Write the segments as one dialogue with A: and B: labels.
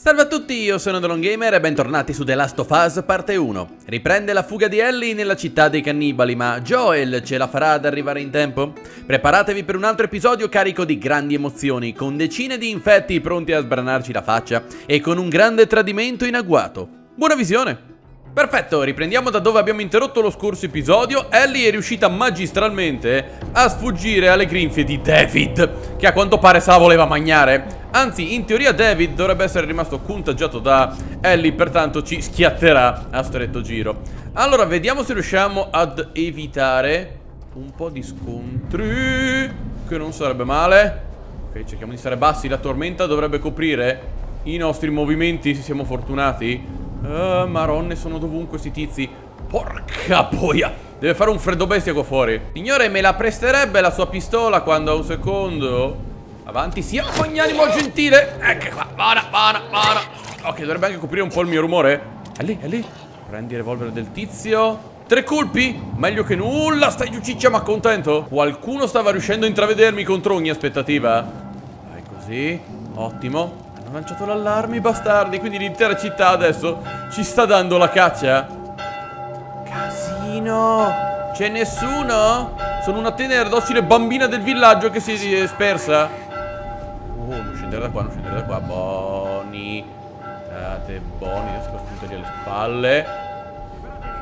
A: Salve a tutti, io sono Delon Gamer e bentornati su The Last of Us parte 1. Riprende la fuga di Ellie nella città dei cannibali, ma Joel ce la farà ad arrivare in tempo? Preparatevi per un altro episodio carico di grandi emozioni, con decine di infetti pronti a sbranarci la faccia e con un grande tradimento in agguato. Buona visione! Perfetto, riprendiamo da dove abbiamo interrotto lo scorso episodio. Ellie è riuscita magistralmente a sfuggire alle grinfie di David, che a quanto pare se la voleva mangiare. Anzi, in teoria David dovrebbe essere rimasto contagiato da Ellie, pertanto ci schiatterà a stretto giro. Allora, vediamo se riusciamo ad evitare un po' di scontri, che non sarebbe male. Ok, cerchiamo di stare bassi, la tormenta dovrebbe coprire i nostri movimenti, se siamo fortunati. Uh, maronne, sono dovunque questi tizi. Porca boia! Deve fare un freddo bestia qua fuori. Signore, me la presterebbe la sua pistola quando ha un secondo? Avanti, sia magnanimo gentile. Ecco qua, buona, buona, buona. Ok, dovrebbe anche coprire un po' il mio rumore. È lì, è lì. Prendi il revolver del tizio. Tre colpi? Meglio che nulla, stai giù ciccia ma contento? Qualcuno stava riuscendo a intravedermi contro ogni aspettativa Vai così, ottimo hanno lanciato l'allarme i bastardi Quindi l'intera città adesso ci sta dando la caccia. Casino! C'è nessuno? Sono una tenera docile bambina del villaggio che si è spersa Oh, non scendere da qua, non scendere da qua Boni. State buoni Adesso costruite alle spalle.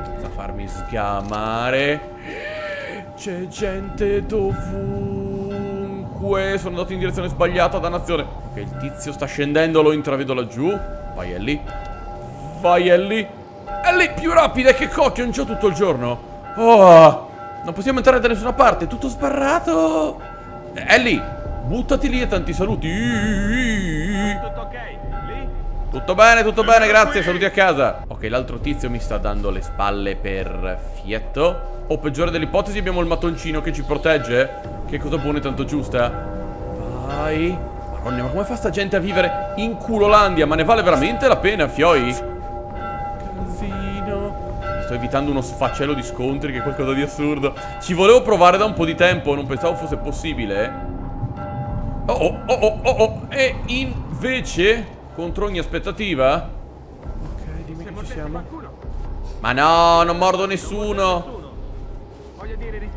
A: Senza farmi sgamare. C'è gente dovunque Comunque sono andato in direzione sbagliata, dannazione. Ok, il tizio sta scendendo, lo intravedo laggiù. Vai Ellie. Vai Ellie. Ellie più rapida che cocchio, non c'ho tutto il giorno. Oh Non possiamo entrare da nessuna parte, è tutto sbarrato. Ellie Buttati lì e tanti saluti. Tutto ok? Lì? Tutto bene, tutto bene, grazie, saluti a casa. Ok, l'altro tizio mi sta dando le spalle per fietto o peggiore dell'ipotesi abbiamo il mattoncino che ci protegge? Che cosa buona e tanto giusta? Vai. Madonna ma come fa sta gente a vivere in culolandia? Ma ne vale veramente la pena fioi? Casino Sto evitando uno sfaccello di scontri Che è qualcosa di assurdo. Ci volevo provare da un po' di tempo Non pensavo fosse possibile Oh oh oh oh oh, oh. E invece Contro ogni aspettativa? Ok dimmi che ci siamo. Ma no non mordo nessuno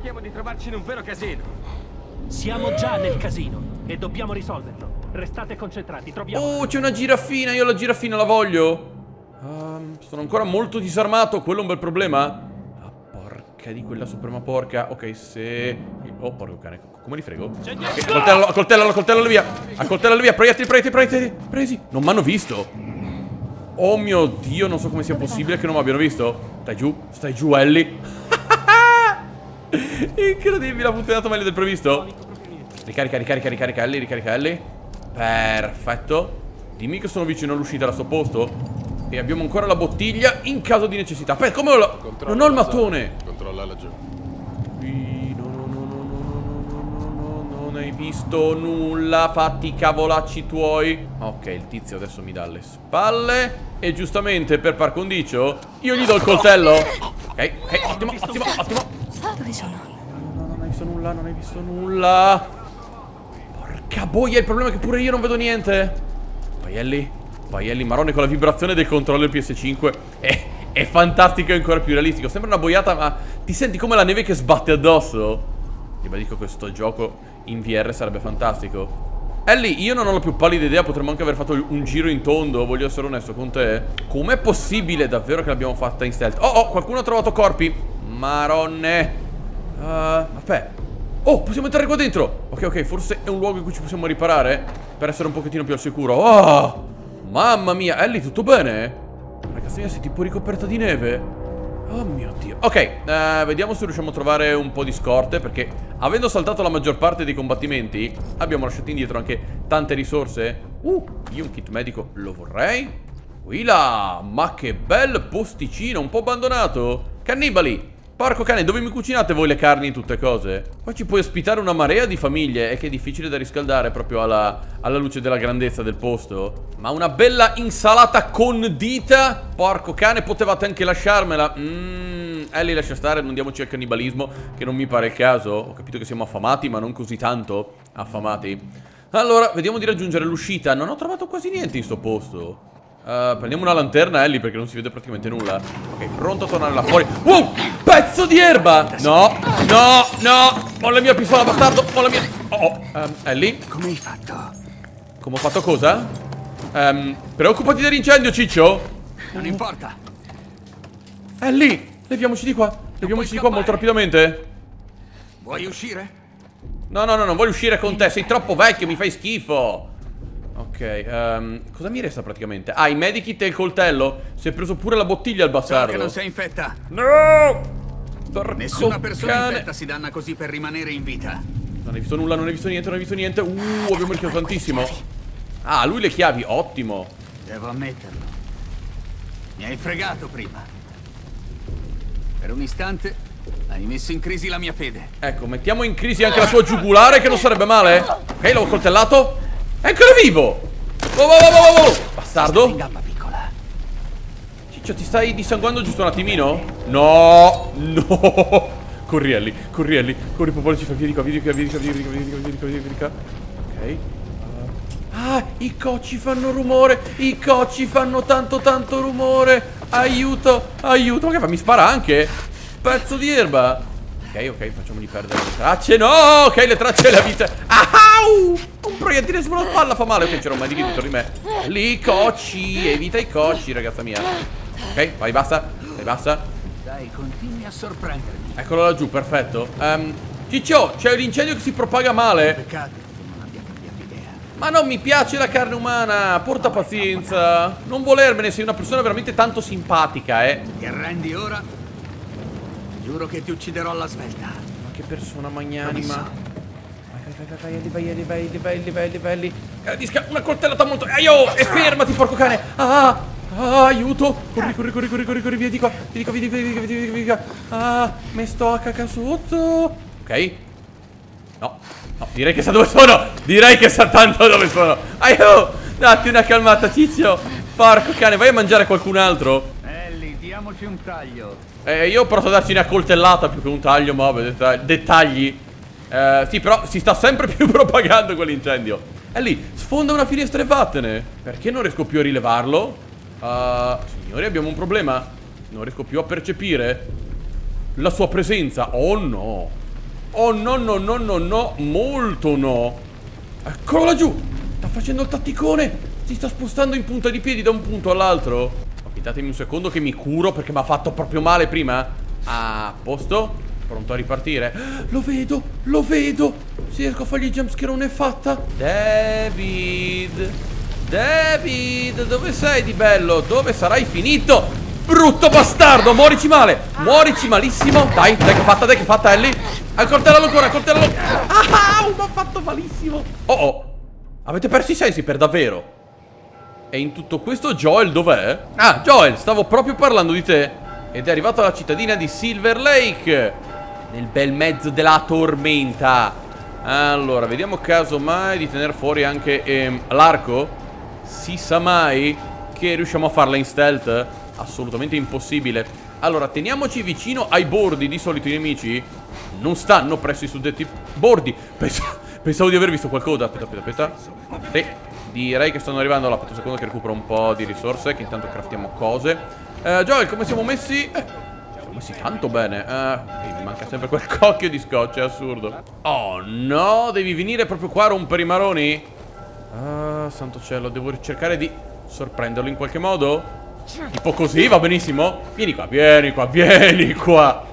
B: rischiamo di trovarci in un vero casino
C: siamo già nel casino e dobbiamo risolverlo. Restate concentrati, troviamo...
A: Oh, c'è una giraffina, io la giraffina la voglio. Um, sono ancora molto disarmato, quello è un bel problema. Ah, porca di quella suprema porca. Ok, se... Oh, porco cane, come li frego? Okay, coltello, coltello, coltello via. Accoltellalo via, proiettili, proiettili, proiettili. Presi. Non mi hanno visto. Oh mio Dio, non so come sia possibile che non mi abbiano visto. Stai giù, stai giù, Ellie. Incredibile, ha funzionato meglio del previsto. Ricarica, ricarica, ricarica lì, ricarica Ellie. Perfetto. Dimmi che sono vicino all'uscita da sto posto. E abbiamo ancora la bottiglia in caso di necessità. Per come lo... Non ho il mattone.
D: Controlla laggiù.
A: No, no, no, no, no, no, no, non hai visto nulla. Fatti i cavolacci tuoi. Ok, il tizio adesso mi dà le spalle. E giustamente per par condicio io gli do il coltello. Ok, ok, ottimo, ottimo, ottimo.
E: Dove sono?
A: No, no, non hai visto nulla, non hai visto nulla. Porca boia, il problema è che pure io non vedo niente. Vai Ellie, marrone con la vibrazione del controller PS5 è, è fantastico e ancora più realistico. Sembra una boiata, ma ti senti come la neve che sbatte addosso. Ribadisco questo gioco in VR sarebbe fantastico. Ellie, io non ho la più pallida idea, potremmo anche aver fatto un giro in tondo, voglio essere onesto con te. Com'è possibile davvero che l'abbiamo fatta in stealth? Oh, oh, qualcuno ha trovato corpi. Maronne. Uh, Aspetta Oh, possiamo entrare qua dentro. Ok, ok, forse è un luogo in cui ci possiamo riparare Per essere un pochettino più al sicuro. Oh, mamma mia Ellie, tutto bene? Ragazzi mia, sei tipo ricoperta di neve. Oh mio Dio. Ok, uh, vediamo se riusciamo a trovare un po' di scorte Perché avendo saltato la maggior parte dei combattimenti Abbiamo lasciato indietro anche tante risorse. Uh, io un kit medico lo vorrei. Qui là, ma che bel posticino Un po' abbandonato. Cannibali Porco cane, dove mi cucinate voi le carni e tutte cose? Qua ci puoi ospitare una marea di famiglie E che è difficile da riscaldare proprio alla, alla luce della grandezza del posto. Ma una bella insalata condita Porco cane, potevate anche lasciarmela. Mmm, Ellie lascia stare, non diamoci al cannibalismo Che non mi pare il caso. Ho capito che siamo affamati, ma non così tanto affamati. Allora, vediamo di raggiungere l'uscita. Non ho trovato quasi niente in sto posto Uh, prendiamo una lanterna, Ellie, perché non si vede praticamente nulla. Ok, pronto a tornare là fuori. Wow! Pezzo di erba! No, no, no! Ho la mia pistola, bastardo! Ho la mia... Oh, oh. Um, Ellie?
D: Come hai fatto?
A: Come ho fatto cosa? Um, preoccupati dell'incendio, Ciccio!
D: Non importa.
A: Ellie! Leviamoci di qua! Leviamoci di qua molto rapidamente!
D: Vuoi uscire?
A: No, no, no, non voglio uscire con te, sei troppo vecchio, mi fai schifo! Ok, um, cosa mi resta praticamente? Ah, i medikit e il coltello? Si è preso pure la bottiglia al
D: So
A: bastardo.
D: che non sei infetta.
A: No! Porco
D: Nessuna persona
A: cane.
D: infetta si danna così per rimanere in vita.
A: Non hai visto nulla, non hai visto niente, non hai visto niente. Uh, abbiamo rischiato tantissimo. Ah, lui le chiavi, ottimo.
D: Devo ammetterlo. Mi hai fregato prima. Per un istante hai messo in crisi la mia fede.
A: Ecco, mettiamo in crisi anche la sua giugulare, che non sarebbe male. Ok, l'ho coltellato. È ancora vivo! Oh, oh, oh, oh, oh. Bastardo.
D: In gamba piccola.
A: Ciccio, ti stai dissanguando giusto un attimino? No, no. Corri, Ellie, corri, popolo, ci fa qua, via di qua, via di qua. Ok. Ah, i cocci fanno rumore. I cocci fanno tanto, tanto rumore. Aiuto, aiuto. Ma che fa? Mi spara anche? Pezzo di erba. Ok, ok, facciamogli perdere le tracce. No, ok, le tracce e la vita. Au! Un proiettile sulla spalla fa male. Ok, c'era un medico dietro di me. Lì, cocci. Evita i cocci, ragazza mia. Ok, vai, basta. Vai, basta.
D: Dai, continui a sorprendermi.
A: Eccolo laggiù, perfetto. Um, Ciccio, c'è l'incendio che si propaga male.
D: Peccato.
A: Ma non mi piace la carne umana. Porta pazienza. Non volermene, sei una persona veramente tanto simpatica, eh.
D: Ti arrendi ora? Giuro che ti ucciderò alla svelta.
A: Ma che persona magnanima. Vai, vai, vai, vai, vai, vai, vai, vai, vai, vai, vai, vai. Disca, una coltellata molto. Aio! E fermati, porco cane! Ah! Ah, aiuto! Corri, corri, corri, corri, corri, corri, via di qua, via di qua, via di qua, via di qua, via di qua, via di qua. Ah, mi sto a caca sotto. Ok. No, no, direi che sa dove sono. Direi che sa tanto dove sono. Aio! Datti una calmata, Ciccio. Porco cane, vai a mangiare qualcun altro.
D: Ellie, diamoci un taglio.
A: Eh, io ho provato a darci una coltellata più che un taglio, ma vabbè, detta- dettagli. Eh, sì, però si sta sempre più propagando quell'incendio. È lì, sfonda una finestra e vattene. Perché non riesco più a rilevarlo? Uh, signori, abbiamo un problema. Non riesco più a percepire la sua presenza. Oh no. Oh no, no, no, no, no. Molto no. Eccolo laggiù. Sta facendo il tatticone. Si sta spostando in punta di piedi da un punto all'altro. Aspettatemi un secondo che mi curo perché mi ha fatto proprio male prima. Ah, a posto. Pronto a ripartire. Lo vedo, lo vedo. Se riesco a fargli jumpscare non è fatta. David. David, dove sei di bello? Dove sarai finito? Brutto bastardo, muorici male Muorici malissimo Dai, dai che fatta, dai che fatta Ellie Accoltellalo ancora, accoltellalo Ah, mi ha fatto malissimo Oh oh Avete perso i sensi per davvero E in tutto questo Joel dov'è? Ah, Joel, stavo proprio parlando di te Ed è arrivato alla cittadina di Silver Lake Nel bel mezzo della tormenta. Allora, vediamo caso mai di tenere fuori anche ehm, l'arco. Si sa mai che riusciamo a farla in stealth? Assolutamente impossibile. Allora, teniamoci vicino ai bordi Di solito i nemici non stanno presso i suddetti bordi. Pens Pensavo di aver visto qualcosa. Aspetta, aspetta, aspetta. Sì, direi che stanno arrivando. Allora, aspetta un secondo che recupero un po' di risorse Che intanto craftiamo cose. Eh, Joel, come siamo messi? Eh, siamo messi tanto bene eh, Mi manca sempre quel cocchio di scotch, è assurdo Oh no, devi venire proprio qua a rompere i maroni? Ah, santo cielo, devo cercare di sorprenderlo in qualche modo? Tipo così, va benissimo? Vieni qua, vieni qua, vieni qua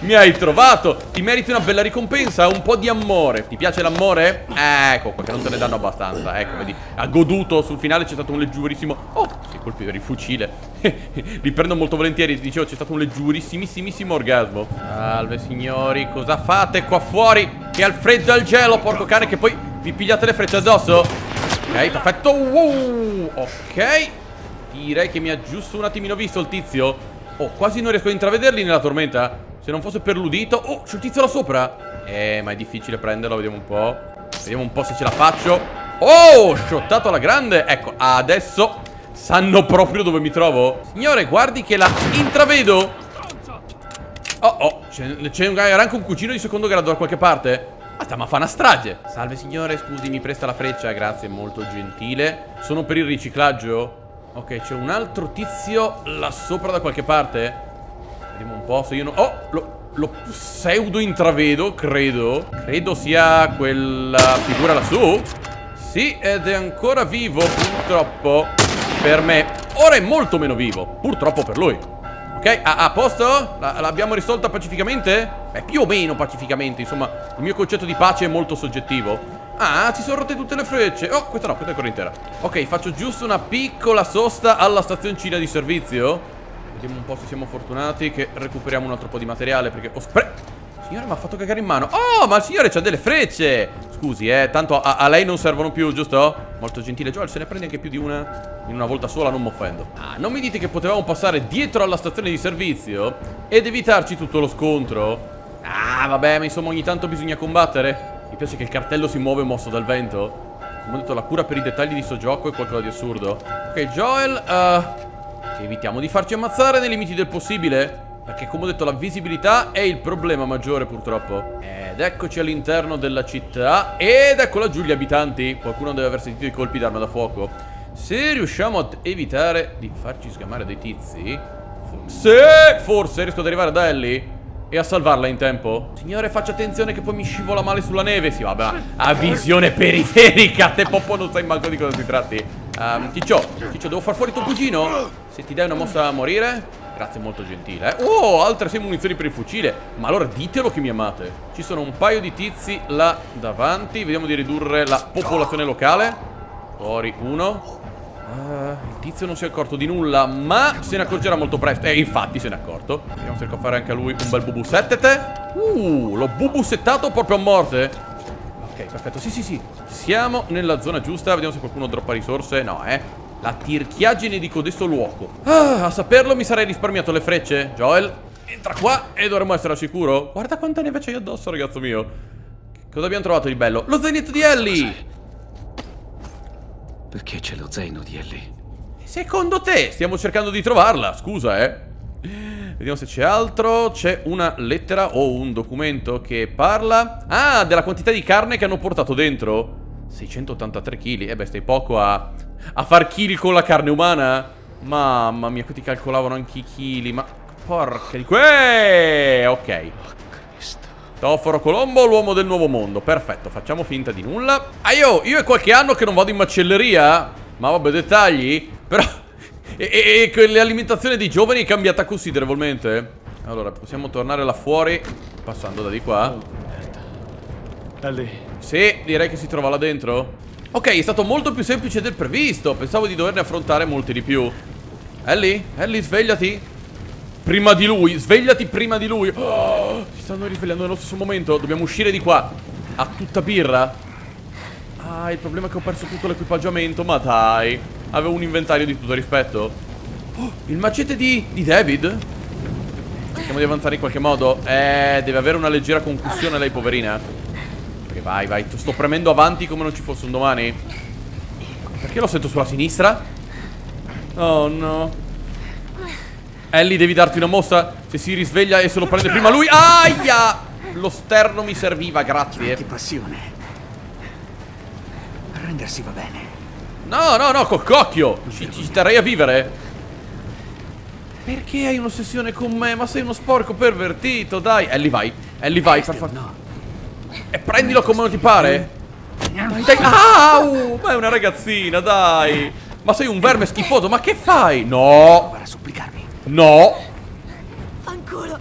A: Mi hai trovato Ti meriti una bella ricompensa, un po' di amore Ti piace l'amore? Ecco qua, che non te ne danno abbastanza Ecco, vedi, ha goduto Sul finale c'è stato un leggiurissimo Oh, si colpì per il fucile Li prendo molto volentieri Dicevo, c'è stato un leggiurissimissimo orgasmo Salve signori, cosa fate qua fuori? Che al freddo e al gelo, porco cane Che poi vi pigliate le frecce addosso? Ok, perfetto wow. Ok Direi che mi ha giusto un attimino visto il tizio Oh, quasi non riesco a intravederli nella tormenta Se non fosse per l'udito. Oh, c'è il tizio là sopra. Eh, ma è difficile prenderlo, vediamo un po' Vediamo un po' se ce la faccio. Oh, shottato alla grande. Ecco, adesso sanno proprio dove mi trovo. Signore, guardi che la intravedo. Oh, oh, c'è anche un cucino di secondo grado da qualche parte. Basta, ma fa una strage. Salve signore, scusi, mi presta la freccia. Grazie, molto gentile. Sono per il riciclaggio? Ok, c'è un altro tizio là sopra da qualche parte. Vediamo un po' se io non... Oh, lo, lo pseudo intravedo, credo. Credo sia quella figura lassù. Sì, ed è ancora vivo, purtroppo, per me. Ora è molto meno vivo, purtroppo per lui. Ok, a, a posto? l'abbiamo risolta pacificamente? Beh, più o meno pacificamente, insomma, il mio concetto di pace è molto soggettivo. Ah, si sono rotte tutte le frecce. Oh, questa no, questa è ancora intera. Ok, faccio giusto una piccola sosta alla stazioncina di servizio. Vediamo un po' se siamo fortunati che recuperiamo un altro po' di materiale perché ho spre... Signore mi ha fatto cagare in mano. Oh ma il signore c'ha delle frecce! Scusi eh Tanto a, a, lei non servono più giusto? Molto gentile. Joel Se ne prende anche più di una? In una volta sola non mi offendo. Ah non mi dite che potevamo passare dietro alla stazione di servizio Ed evitarci tutto lo scontro? Ah vabbè ma insomma ogni tanto bisogna combattere. Mi piace che il cartello si muove mosso dal vento. Come ho detto la cura per i dettagli di sto gioco è qualcosa di assurdo. Ok Joel uh, Evitiamo di farci ammazzare nei limiti del possibile Perché come ho detto la visibilità è il problema maggiore purtroppo Ed eccoci all'interno della città Ed ecco laggiù gli abitanti Qualcuno deve aver sentito i colpi d'arma da fuoco Se riusciamo ad evitare di farci sgamare dei tizi Se forse riesco ad arrivare da Ellie e a salvarla in tempo? Signore, faccia attenzione che poi mi scivola male sulla neve. Sì, vabbè, ha visione periferica. Te Poppo non sai manco di cosa si tratti. Um, Ciccio, Ciccio, devo far fuori tuo cugino? Se ti dai una mossa a morire Grazie, molto gentile eh? Oh, altre 6 munizioni per il fucile Ma allora ditelo che mi amate Ci sono un paio di tizi là davanti Vediamo di ridurre la popolazione locale Fuori uno Uh, il tizio non si è accorto di nulla, ma se ne accorgerà molto presto. Eh, infatti se ne è accorto. Vediamo se riesco a fare anche a lui un bel bubusettete. Uh, l'ho bubusettato proprio a morte. Ok, perfetto. Sì, sì, sì. Siamo nella zona giusta. Vediamo se qualcuno droppa risorse. No, eh. La tirchiaggine di codesto luogo. Ah, a saperlo mi sarei risparmiato le frecce. Joel, entra qua e dovremmo essere al sicuro. Guarda quanta neve c'hai addosso, ragazzo mio. Cosa abbiamo trovato di bello? Lo zainetto di Ellie!
E: Perché c'è lo zaino di Ellie?
A: Secondo te? Stiamo cercando di trovarla, scusa, eh. Vediamo se c'è altro. C'è una lettera o un documento che parla... Ah, della quantità di carne che hanno portato dentro. 683 kg. Eh beh, stai poco a, a far kill con la carne umana. Mamma mia, qui ti calcolavano anche i chili. Ma porca di que... Ok. Toforo Colombo, l'uomo del nuovo mondo. Perfetto, facciamo finta di nulla. Ah io, io è qualche anno che non vado in macelleria. Ma vabbè, dettagli. Però... E, e, l'alimentazione dei giovani è cambiata considerevolmente. Allora, possiamo tornare là fuori. Passando da di qua.
E: Da lì.
A: Sì, direi che si trova là dentro. Ok, è stato molto più semplice del previsto. Pensavo di doverne affrontare molti di più. Ellie? Ellie, svegliati. Prima di lui, svegliati prima di lui oh, Si stanno risvegliando nello stesso momento Dobbiamo uscire di qua A tutta birra Ah, il problema è che ho perso tutto l'equipaggiamento Ma dai Avevo un inventario di tutto rispetto. Oh, Il macete di, di David? Cerchiamo di avanzare in qualche modo. Eh, deve avere una leggera concussione lei, poverina. Ok, vai, vai Sto premendo avanti come non ci fosse un domani. Perché lo sento sulla sinistra? Oh no. Ellie devi darti una mossa. Se si risveglia e se lo prende prima lui Aia! Lo sterno mi serviva, grazie.
D: Che passione. Arrendersi va bene
A: No, no, no, col cocchio! Ci, ci terrei a vivere? Perché hai un'ossessione con me? Ma sei uno sporco pervertito, dai! Ellie vai, Ellie vai per favore no. E prendilo come non ti pare. Dai, dai Au, ma è una ragazzina, dai! Ma sei un verme schifoso, ma che fai? No. No. Ancora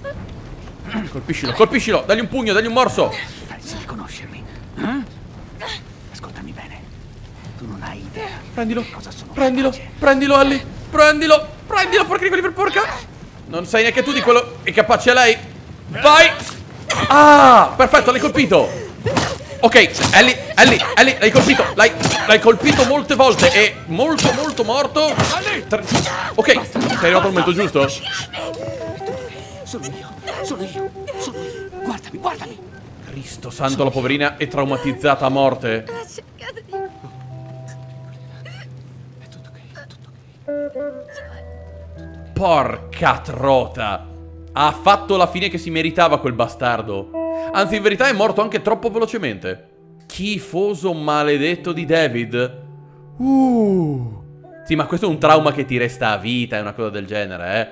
A: Colpiscilo, colpiscilo. Dagli un pugno, dagli un morso.
D: Pensi di conoscermi eh? Ascoltami bene Tu non hai idea
A: Prendilo Prendilo Prendilo Ellie Prendilo Prendilo porca di quelli per porca. Non sai neanche tu di quello È capace a lei. Vai. Ah Perfetto l'hai colpito. Ok, Ellie, Ellie, Ellie, l'hai colpito. L'hai colpito molte volte È molto molto morto. Tre... Ok, sei arrivato al momento giusto?
D: Sono io, sono io, sono io. Guardami, guardami.
A: Cristo santo, la poverina è traumatizzata a morte Porca trota Ha fatto la fine che si meritava quel bastardo Anzi, in verità è morto anche troppo velocemente. Schifoso maledetto di David. Uh. Sì, ma questo è un trauma che ti resta a vita, è una cosa del genere, eh.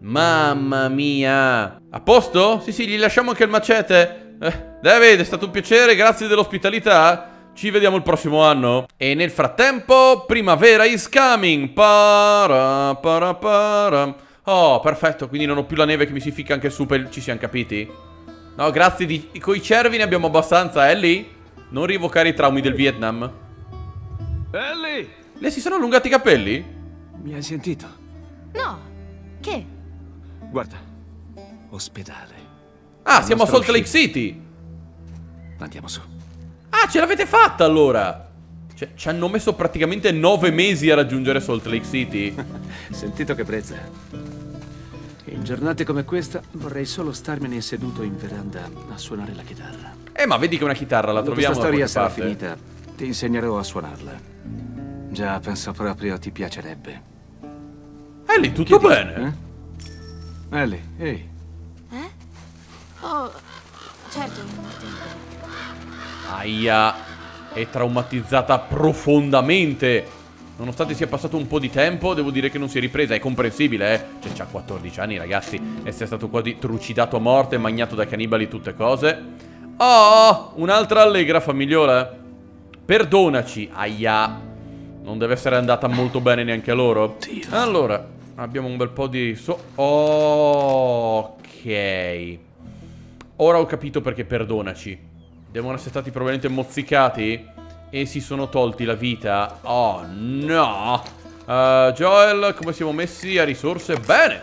A: Mamma mia. A posto? Sì, sì, gli lasciamo anche il macete. Eh, David, è stato un piacere, grazie dell'ospitalità. Ci vediamo il prossimo anno. E nel frattempo, primavera is coming. Para, para, para. Oh, perfetto, quindi non ho più la neve che mi si ficca anche su per... Ci siamo capiti? No, grazie di... Coi cervi ne abbiamo abbastanza, Ellie? Non rievocare i traumi del Vietnam.
B: Ellie!
A: Le si sono allungati i capelli?
E: Mi hai sentito?
F: No. Che?
E: Guarda. Ospedale.
A: Ah, siamo a Salt Lake City.
E: Andiamo su.
A: Ah, ce l'avete fatta allora! Cioè, ci hanno messo praticamente nove mesi a raggiungere Salt Lake City.
E: Sentito che brezza. In giornate come questa vorrei solo starmene seduto in veranda a suonare la chitarra.
A: Eh, ma vedi che una chitarra la troviamo
E: questa storia sarà
A: parte.
E: finita, ti insegnerò a suonarla. Già, penso proprio ti piacerebbe.
A: Ellie, tutto
E: Che dici,
A: bene?
E: eh? Ellie, ehi.
F: Eh? Oh, certo.
A: Aia, è traumatizzata profondamente. Nonostante sia passato un po' di tempo, devo dire che non si è ripresa. È comprensibile, eh. Cioè, c'ha 14 anni, ragazzi. Essere stato quasi trucidato a morte, magnato da cannibali, tutte cose. Oh, un'altra allegra famigliola. Perdonaci, aia. Non deve essere andata molto bene neanche a loro. Allora, abbiamo un bel po' di... So ok. Ora ho capito perché perdonaci. Devono essere stati probabilmente mozzicati e si sono tolti la vita. Oh no! Uh, Joel, come siamo messi a risorse? Bene!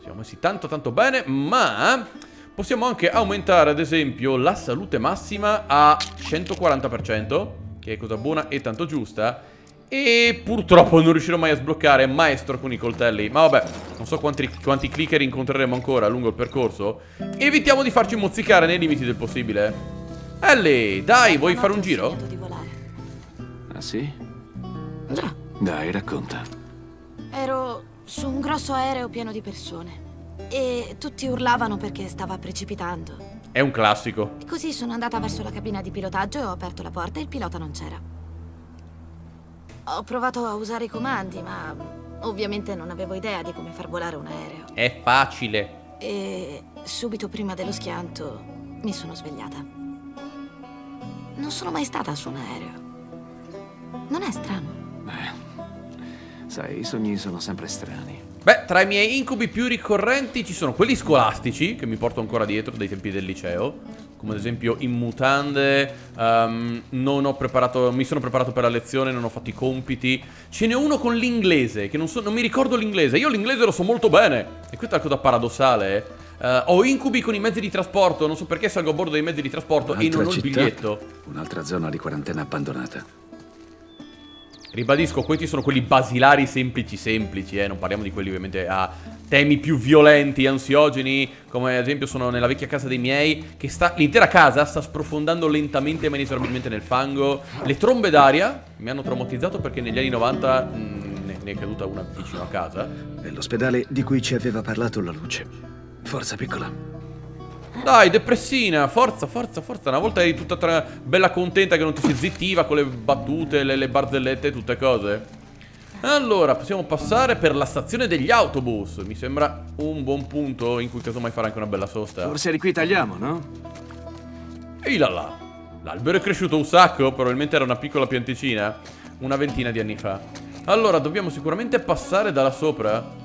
A: Siamo messi tanto tanto bene, ma possiamo anche aumentare ad esempio la salute massima a 140%, che è cosa buona e tanto giusta. E purtroppo non riuscirò mai a sbloccare Maestro con i coltelli. Ma vabbè, non so quanti, quanti clicker incontreremo ancora lungo il percorso. Evitiamo di farci mozzicare nei limiti del possibile. Ellie, dai, vuoi fare un giro?
F: sognato di volare.
E: Ah sì?
F: Già,
E: Dai, racconta.
F: ero su un grosso aereo pieno di persone. E tutti urlavano perché stava precipitando.
A: È un classico.
F: E così sono andata verso la cabina di pilotaggio e ho aperto la porta e il pilota non c'era. Ho provato a usare i comandi, ma ovviamente non avevo idea di come far volare un aereo.
A: È facile.
F: E subito prima dello schianto mi sono svegliata. Non sono mai stata su un aereo. Non è strano?
E: Sai, i sogni sono sempre strani.
A: Beh, tra i miei incubi più ricorrenti ci sono quelli scolastici, che mi porto ancora dietro dai tempi del liceo. Come ad esempio in mutande, ehm, non ho preparato, mi sono preparato per la lezione, non ho fatto i compiti. Ce n'è uno con l'inglese, che non, so, non mi ricordo l'inglese. Io l'inglese lo so molto bene. E questa è la cosa paradossale. Eh, ho incubi con i mezzi di trasporto, non so perché salgo a bordo dei mezzi di trasporto e non ho il
E: città,
A: biglietto.
E: Un'altra zona di quarantena abbandonata.
A: Ribadisco, questi sono quelli basilari semplici semplici, eh, non parliamo di quelli ovviamente a temi più violenti, ansiogeni, come ad esempio sono nella vecchia casa dei miei, che sta, l'intera casa sta sprofondando lentamente ma inesorabilmente nel fango. Le trombe d'aria mi hanno traumatizzato perché negli anni 90 mh, ne, ne è caduta una vicino a casa.
G: È l'ospedale di cui ci aveva parlato la luce. Forza piccola.
A: Dai, depressina, forza, forza, forza. Una volta eri tutta tra- bella contenta che non ti si zittiva con le battute, le, le barzellette e tutte cose. Allora, possiamo passare per la stazione degli autobus. Mi sembra un buon punto in cui casomai fare anche una bella sosta.
E: Forse di qui tagliamo, no?
A: Ehi là là. L'albero è cresciuto un sacco, probabilmente era una piccola pianticina, una ventina di anni fa. Allora, dobbiamo sicuramente passare da là sopra.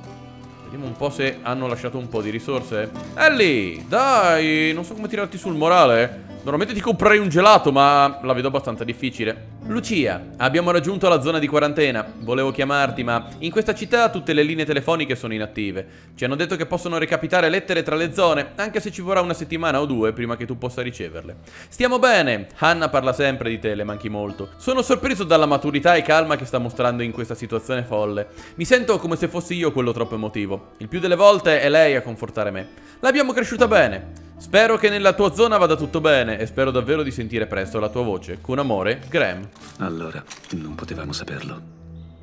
A: Vediamo un po' se hanno lasciato un po' di risorse. Ellie, dai, non so come tirarti sul morale. Normalmente ti comprerei un gelato, ma la vedo abbastanza difficile. Lucia, abbiamo raggiunto la zona di quarantena. Volevo chiamarti, ma in questa città tutte le linee telefoniche sono inattive. Ci hanno detto che possono recapitare lettere tra le zone, anche se ci vorrà una settimana o due prima che tu possa riceverle. Stiamo bene. Hanna parla sempre di te, le manchi molto. Sono sorpreso dalla maturità e calma che sta mostrando in questa situazione folle. Mi sento come se fossi io quello troppo emotivo. Il più delle volte è lei a confortare me. L'abbiamo cresciuta bene. Spero che nella tua zona vada tutto bene e spero davvero di sentire presto la tua voce. Con amore, Graham.
E: Allora, non potevamo saperlo.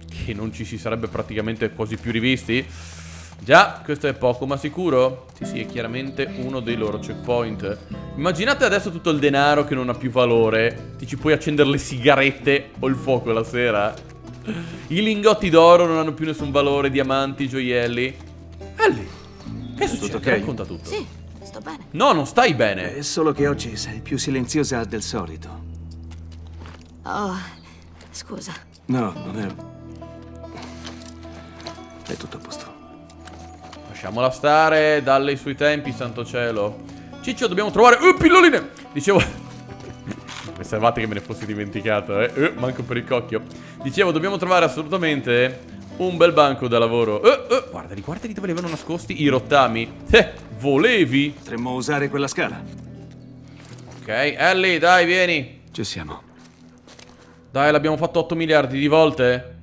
A: Che non ci si sarebbe praticamente quasi più rivisti. Già, questo è poco ma sicuro? Sì, sì, è chiaramente uno dei loro checkpoint. Immaginate adesso tutto il denaro che non ha più valore. Ti ci puoi accendere le sigarette o il fuoco la sera. I lingotti d'oro non hanno più nessun valore, diamanti, gioielli. Ellie, che succede?
E: Tutto ok?
A: Racconta tutto.
F: Sì, bene.
A: No, non stai bene.
E: È solo che oggi sei più silenziosa del solito.
F: Oh, scusa.
E: No, non è... È tutto a posto.
A: Lasciamola stare, dalle i suoi tempi, santo cielo. Ciccio, dobbiamo trovare... Uh, pilloline! Dicevo... Pensavate che me ne fossi dimenticato, eh? Uh, manco per il cocchio. Dicevo, dobbiamo trovare assolutamente un bel banco da lavoro. Uh, uh, guardali, guardali dove li avevano nascosti i rottami. Eh, volevi?
E: Potremmo usare quella scala.
A: Ok, Ellie, dai, vieni.
E: Ci siamo.
A: Dai, l'abbiamo fatto 8 miliardi di volte.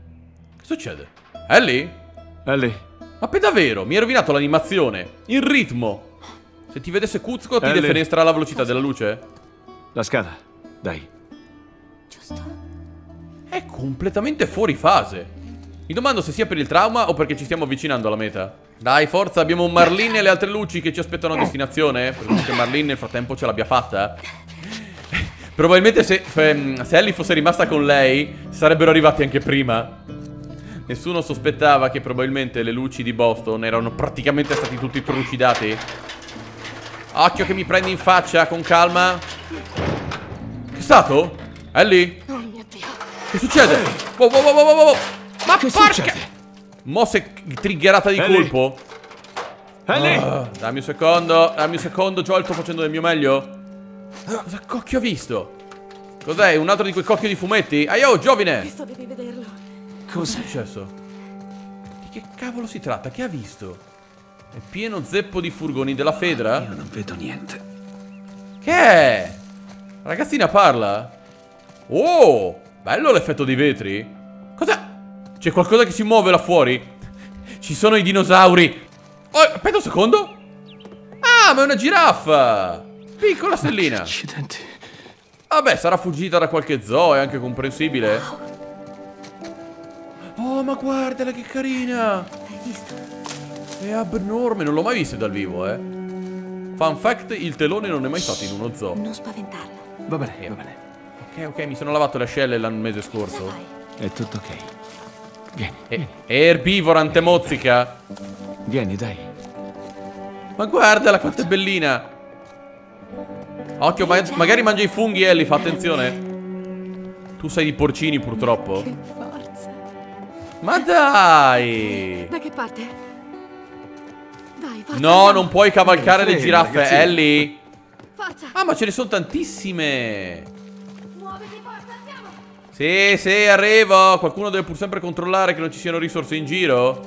A: Che succede? Ellie?
E: Ellie,
A: Ma per davvero? Mi hai rovinato l'animazione. Il ritmo. Se ti vedesse Kuzco, ti
E: Ellie.
A: defenestra la velocità della luce?
E: la scala. Dai.
F: Giusto.
A: È completamente fuori fase. Mi domando se sia per il trauma o perché ci stiamo avvicinando alla meta. Dai, forza, abbiamo un Marlin e le altre luci che ci aspettano a destinazione. Presumo che Marlin nel frattempo ce l'abbia fatta. Probabilmente se, se Ellie fosse rimasta con lei, sarebbero arrivati anche prima. Nessuno sospettava che probabilmente le luci di Boston erano praticamente stati tutti trucidati. Occhio che mi prendi in faccia, con calma. Che è stato? Ellie?
F: Oh mio Dio.
A: Che succede? Wow, wow, wow, wow, wow. Ma
E: Che
A: porca...
E: succede?
A: Mo si è triggerata di
E: Ellie?
A: colpo.
E: Ellie!
A: Ah, dammi un secondo, dammi un secondo, Joel, sto facendo del mio meglio. Cosa cocchio ho visto? Cos'è? Un altro di quei cocchio di fumetti? Ah, yo, giovine!
F: Questo devi vederlo.
A: Cos'è successo? Di che cavolo si tratta? Che ha visto? È pieno zeppo di furgoni della Fedra?
G: Io non vedo niente.
A: Che è? Ragazzina parla? Oh, bello l'effetto dei vetri. C'è qualcosa che si muove là fuori? Ci sono i dinosauri. Oh, aspetta un secondo. Ah, ma è una giraffa. Piccola stellina.
G: Accidenti.
A: Vabbè, sarà fuggita da qualche zoo, è anche comprensibile. Oh, ma guardala che carina.
F: Hai visto?
A: È abnorme, non l'ho mai vista dal vivo, eh. Fun fact, il telone non è mai stato in uno zoo.
F: Non spaventarla.
E: Va bene, va bene.
A: Ok, ok, mi sono lavato le ascelle l'anno mese scorso.
E: È tutto ok. Vieni,
A: è erbivora, antemozzica.
E: vieni, dai.
A: Ma guardala quanto è bellina. Occhio, ma- magari mangia i funghi, Ellie, fa attenzione. Tu sei di porcini, purtroppo.
F: Che forza.
A: Ma dai!
F: Da che parte? Dai, forza.
A: No, non puoi cavalcare le giraffe. Ellie.
F: Forza.
A: Ah, ma ce ne sono tantissime. Sì, sì, arrivo. Qualcuno deve pur sempre controllare che non ci siano risorse in giro.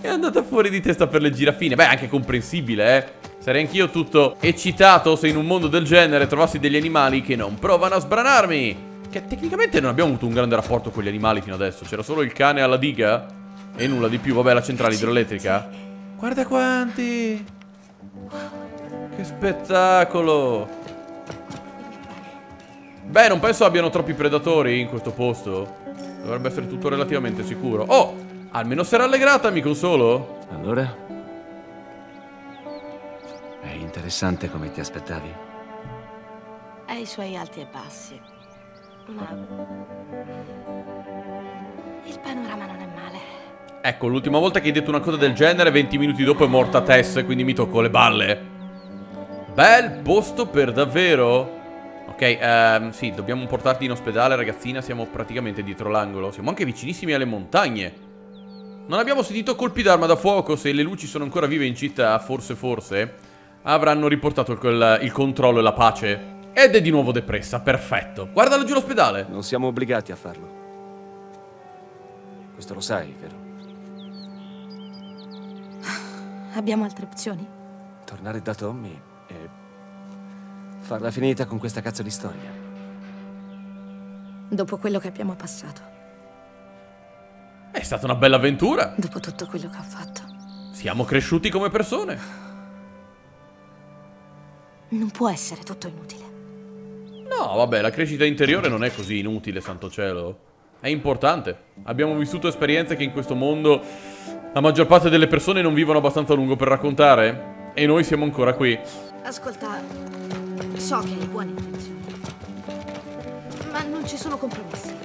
A: È andata fuori di testa per le giraffine. Beh, anche comprensibile, eh. Sarei anch'io tutto eccitato se in un mondo del genere trovassi degli animali che non provano a sbranarmi. Che tecnicamente non abbiamo avuto un grande rapporto con gli animali fino adesso. C'era solo il cane alla diga e nulla di più. Vabbè, la centrale idroelettrica. Guarda quanti. Che spettacolo. Beh, non penso abbiano troppi predatori in questo posto. Dovrebbe essere tutto relativamente sicuro. Oh, almeno si era allegrata, mi consolo.
E: Allora? È interessante come ti aspettavi.
F: Ha i suoi alti e bassi. Ma... Il panorama non è male.
A: Ecco, l'ultima volta che hai detto una cosa del genere, 20 minuti dopo è morta Tess, quindi mi tocco le balle. Bel posto per davvero. Ok, ehm, sì, dobbiamo portarti in ospedale, ragazzina, siamo praticamente dietro l'angolo. Siamo anche vicinissimi alle montagne. Non abbiamo sentito colpi d'arma da fuoco, se le luci sono ancora vive in città, forse forse, avranno riportato il, il controllo e la pace. Ed è di nuovo depressa, perfetto. Guarda laggiù l'ospedale.
E: Non siamo obbligati a farlo. Questo lo sai, vero?
F: Abbiamo altre opzioni?
E: Tornare da Tommy e farla finita con questa cazzo di storia.
F: Dopo quello che abbiamo passato.
A: È stata una bella avventura.
F: Dopo tutto quello che ho fatto.
A: Siamo cresciuti come persone.
F: Non può essere tutto inutile.
A: No, vabbè, la crescita interiore non è così inutile, santo cielo. È importante. Abbiamo vissuto esperienze che in questo mondo la maggior parte delle persone non vivono abbastanza a lungo per raccontare. E noi siamo ancora qui.
F: Ascolta, so che hai buone intenzioni. Ma non ci sono compromessi.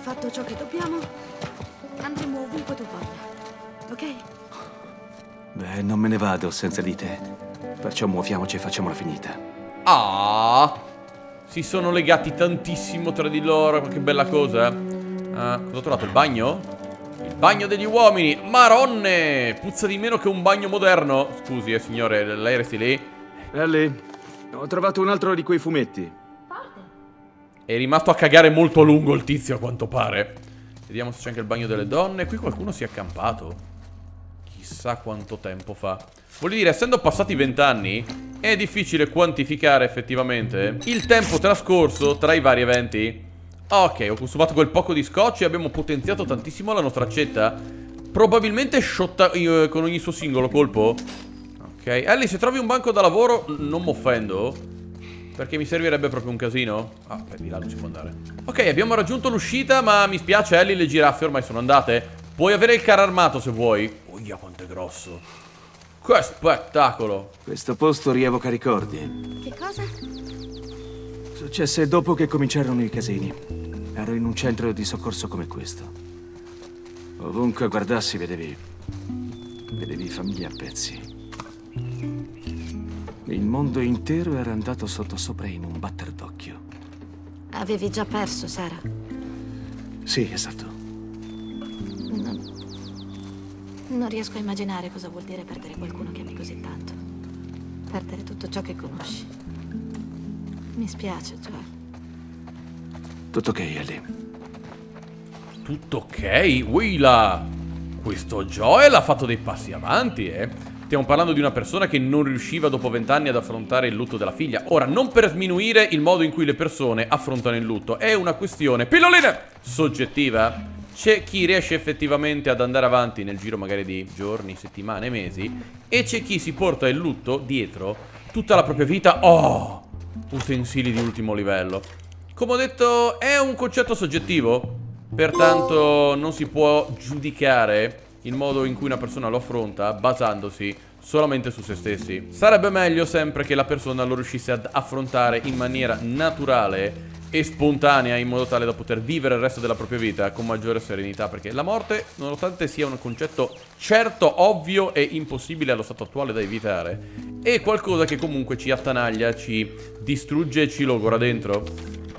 F: fatto ciò che dobbiamo, andremo ovunque tu voglia. Ok?
E: Beh, non me ne vado senza di te. Perciò muoviamoci e facciamola finita.
A: Ah! Si sono legati tantissimo tra di loro, che bella cosa. Ah, cosa ho trovato? Il bagno? Il bagno degli uomini! Maronne! Puzza di meno che un bagno moderno. Scusi, eh, signore, lei resti lì?
G: Ellie, ho trovato un altro di quei fumetti.
A: È rimasto a cagare molto a lungo il tizio, a quanto pare. Vediamo se c'è anche il bagno delle donne. Qui qualcuno si è accampato. Chissà quanto tempo fa. Voglio dire, essendo passati vent'anni, è difficile quantificare effettivamente il tempo trascorso tra i vari eventi. Ok, ho consumato quel poco di scotch e abbiamo potenziato tantissimo la nostra accetta. Probabilmente sciotta eh, con ogni suo singolo colpo. Ok, Ellie, se trovi un banco da lavoro, non mi offendo. Perché mi servirebbe proprio un casino. Ah, beh, di là non si può andare. Ok, abbiamo raggiunto l'uscita, ma mi spiace, Ellie, le giraffe ormai sono andate. Puoi avere il carro armato se vuoi. Oia, quanto è grosso. Che spettacolo.
E: Questo posto rievoca ricordi.
F: Che cosa?
E: Successe dopo che cominciarono i casini. Ero in un centro di soccorso come questo. Ovunque guardassi vedevi... vedevi famiglie a pezzi. Il mondo intero era andato sottosopra in un batter d'occhio.
F: Avevi già perso, Sara.
E: Sì, esatto.
F: Non... non riesco a immaginare cosa vuol dire perdere qualcuno che ami così tanto. Perdere tutto ciò che conosci. Mi spiace, Joel.
E: Tutto ok, Ellie.
A: Tutto ok? Willa. Questo Joel ha fatto dei passi avanti, eh. Stiamo parlando di una persona che non riusciva dopo vent'anni ad affrontare il lutto della figlia. Ora, non per sminuire il modo in cui le persone affrontano il lutto, è una questione, pilloline, soggettiva. C'è chi riesce effettivamente ad andare avanti nel giro magari di giorni, settimane, mesi, e c'è chi si porta il lutto dietro tutta la propria vita. Oh, utensili di ultimo livello. Come ho detto, è un concetto soggettivo, pertanto non si può giudicare il modo in cui una persona lo affronta basandosi solamente su se stessi. Sarebbe meglio sempre che la persona lo riuscisse ad affrontare in maniera naturale e spontanea in modo tale da poter vivere il resto della propria vita con maggiore serenità perché la morte nonostante sia un concetto certo, ovvio e impossibile allo stato attuale da evitare è qualcosa che comunque ci attanaglia, ci distrugge e ci logora dentro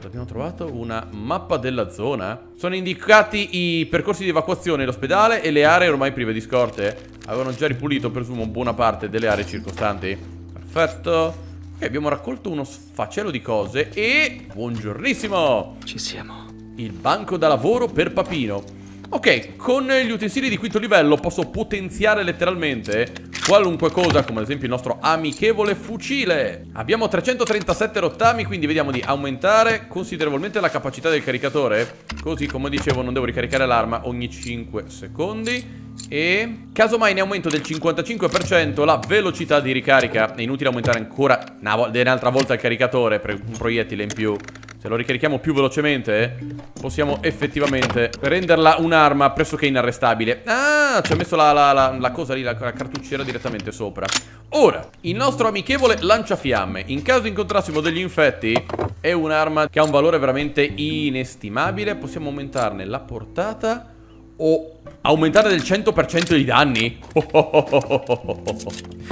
A: abbiamo trovato una mappa della zona. Sono indicati i percorsi di evacuazione, l'ospedale e le aree ormai prive di scorte. Avevano già ripulito, presumo, buona parte delle aree circostanti. Perfetto. Ok, abbiamo raccolto uno sfacelo di cose e... Buongiornissimo!
E: Ci siamo.
A: Il banco da lavoro per Papino. Ok, con gli utensili di quinto livello posso potenziare letteralmente qualunque cosa, come ad esempio il nostro amichevole fucile. Abbiamo 337 rottami, quindi vediamo di aumentare considerevolmente la capacità del caricatore. Così, come dicevo, non devo ricaricare l'arma ogni 5 secondi. E casomai ne aumento del 55% la velocità di ricarica. È inutile aumentare ancora un'altra volta il caricatore per un proiettile in più. Se lo ricarichiamo più velocemente Possiamo effettivamente renderla un'arma pressoché inarrestabile. Ah, ci ha messo la, la, la, la cosa lì, la, cartucciera direttamente sopra. Ora, il nostro amichevole lanciafiamme In caso incontrassimo degli infetti È un'arma che ha un valore veramente inestimabile. Possiamo aumentarne la portata O aumentare del 100% i danni?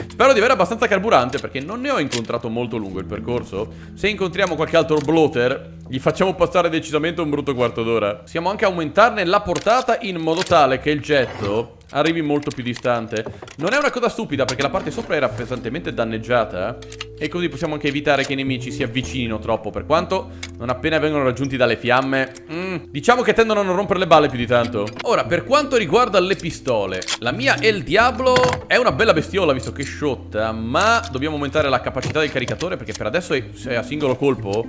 A: Spero di avere abbastanza carburante perché non ne ho incontrato molto lungo il percorso. Se incontriamo qualche altro bloater gli facciamo passare decisamente un brutto quarto d'ora. Possiamo anche aumentarne la portata in modo tale che il getto arrivi molto più distante. Non è una cosa stupida perché la parte sopra era pesantemente danneggiata E così possiamo anche evitare che i nemici si avvicinino troppo Per quanto non appena vengono raggiunti dalle fiamme. Mm, Diciamo che tendono a non rompere le balle più di tanto. Ora, per quanto riguarda le pistole La mia El Diablo è una bella bestiola visto che è sciotta Ma dobbiamo aumentare la capacità del caricatore Perché per adesso è a singolo colpo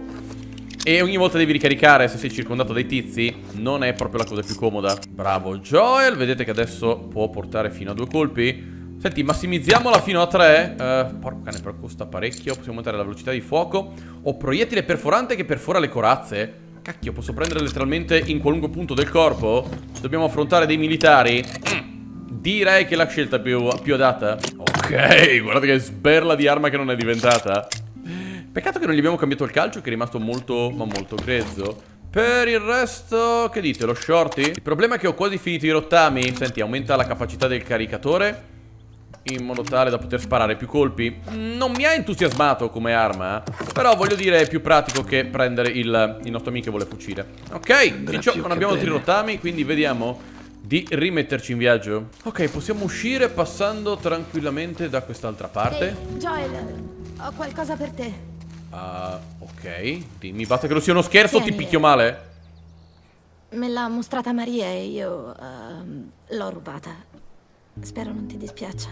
A: e ogni volta devi ricaricare se sei circondato dai tizi Non è proprio la cosa più comoda. Bravo Joel. Vedete che adesso può portare fino a due colpi Senti, massimizziamola fino a tre. Uh, Porca cane, però costa parecchio. Possiamo aumentare la velocità di fuoco. Ho proiettile perforante che perfora le corazze. Cacchio, posso prendere letteralmente in qualunque punto del corpo? Dobbiamo affrontare dei militari. Mm, Direi che è la scelta più, più adatta. Ok, guardate che sberla di arma che non è diventata. Peccato che non gli abbiamo cambiato il calcio che è rimasto molto, ma molto grezzo. Per il resto, che dite, lo shorty? Il problema è che ho quasi finito i rottami. Senti, aumenta la capacità del caricatore in modo tale da poter sparare più colpi. Non mi ha entusiasmato come arma, però voglio dire è più pratico che prendere il, il nostro amichevole fucile. Ok, Ciccio, non abbiamo altri rottami, quindi vediamo di rimetterci in viaggio. Ok, possiamo uscire passando tranquillamente da quest'altra parte.
F: Ehi, Joel, ho qualcosa per te.
A: Uh, ok, dimmi, basta che non sia uno scherzo o ti picchio male?
F: Me l'ha mostrata Maria e io ehm, l'ho rubata. Spero non ti dispiaccia.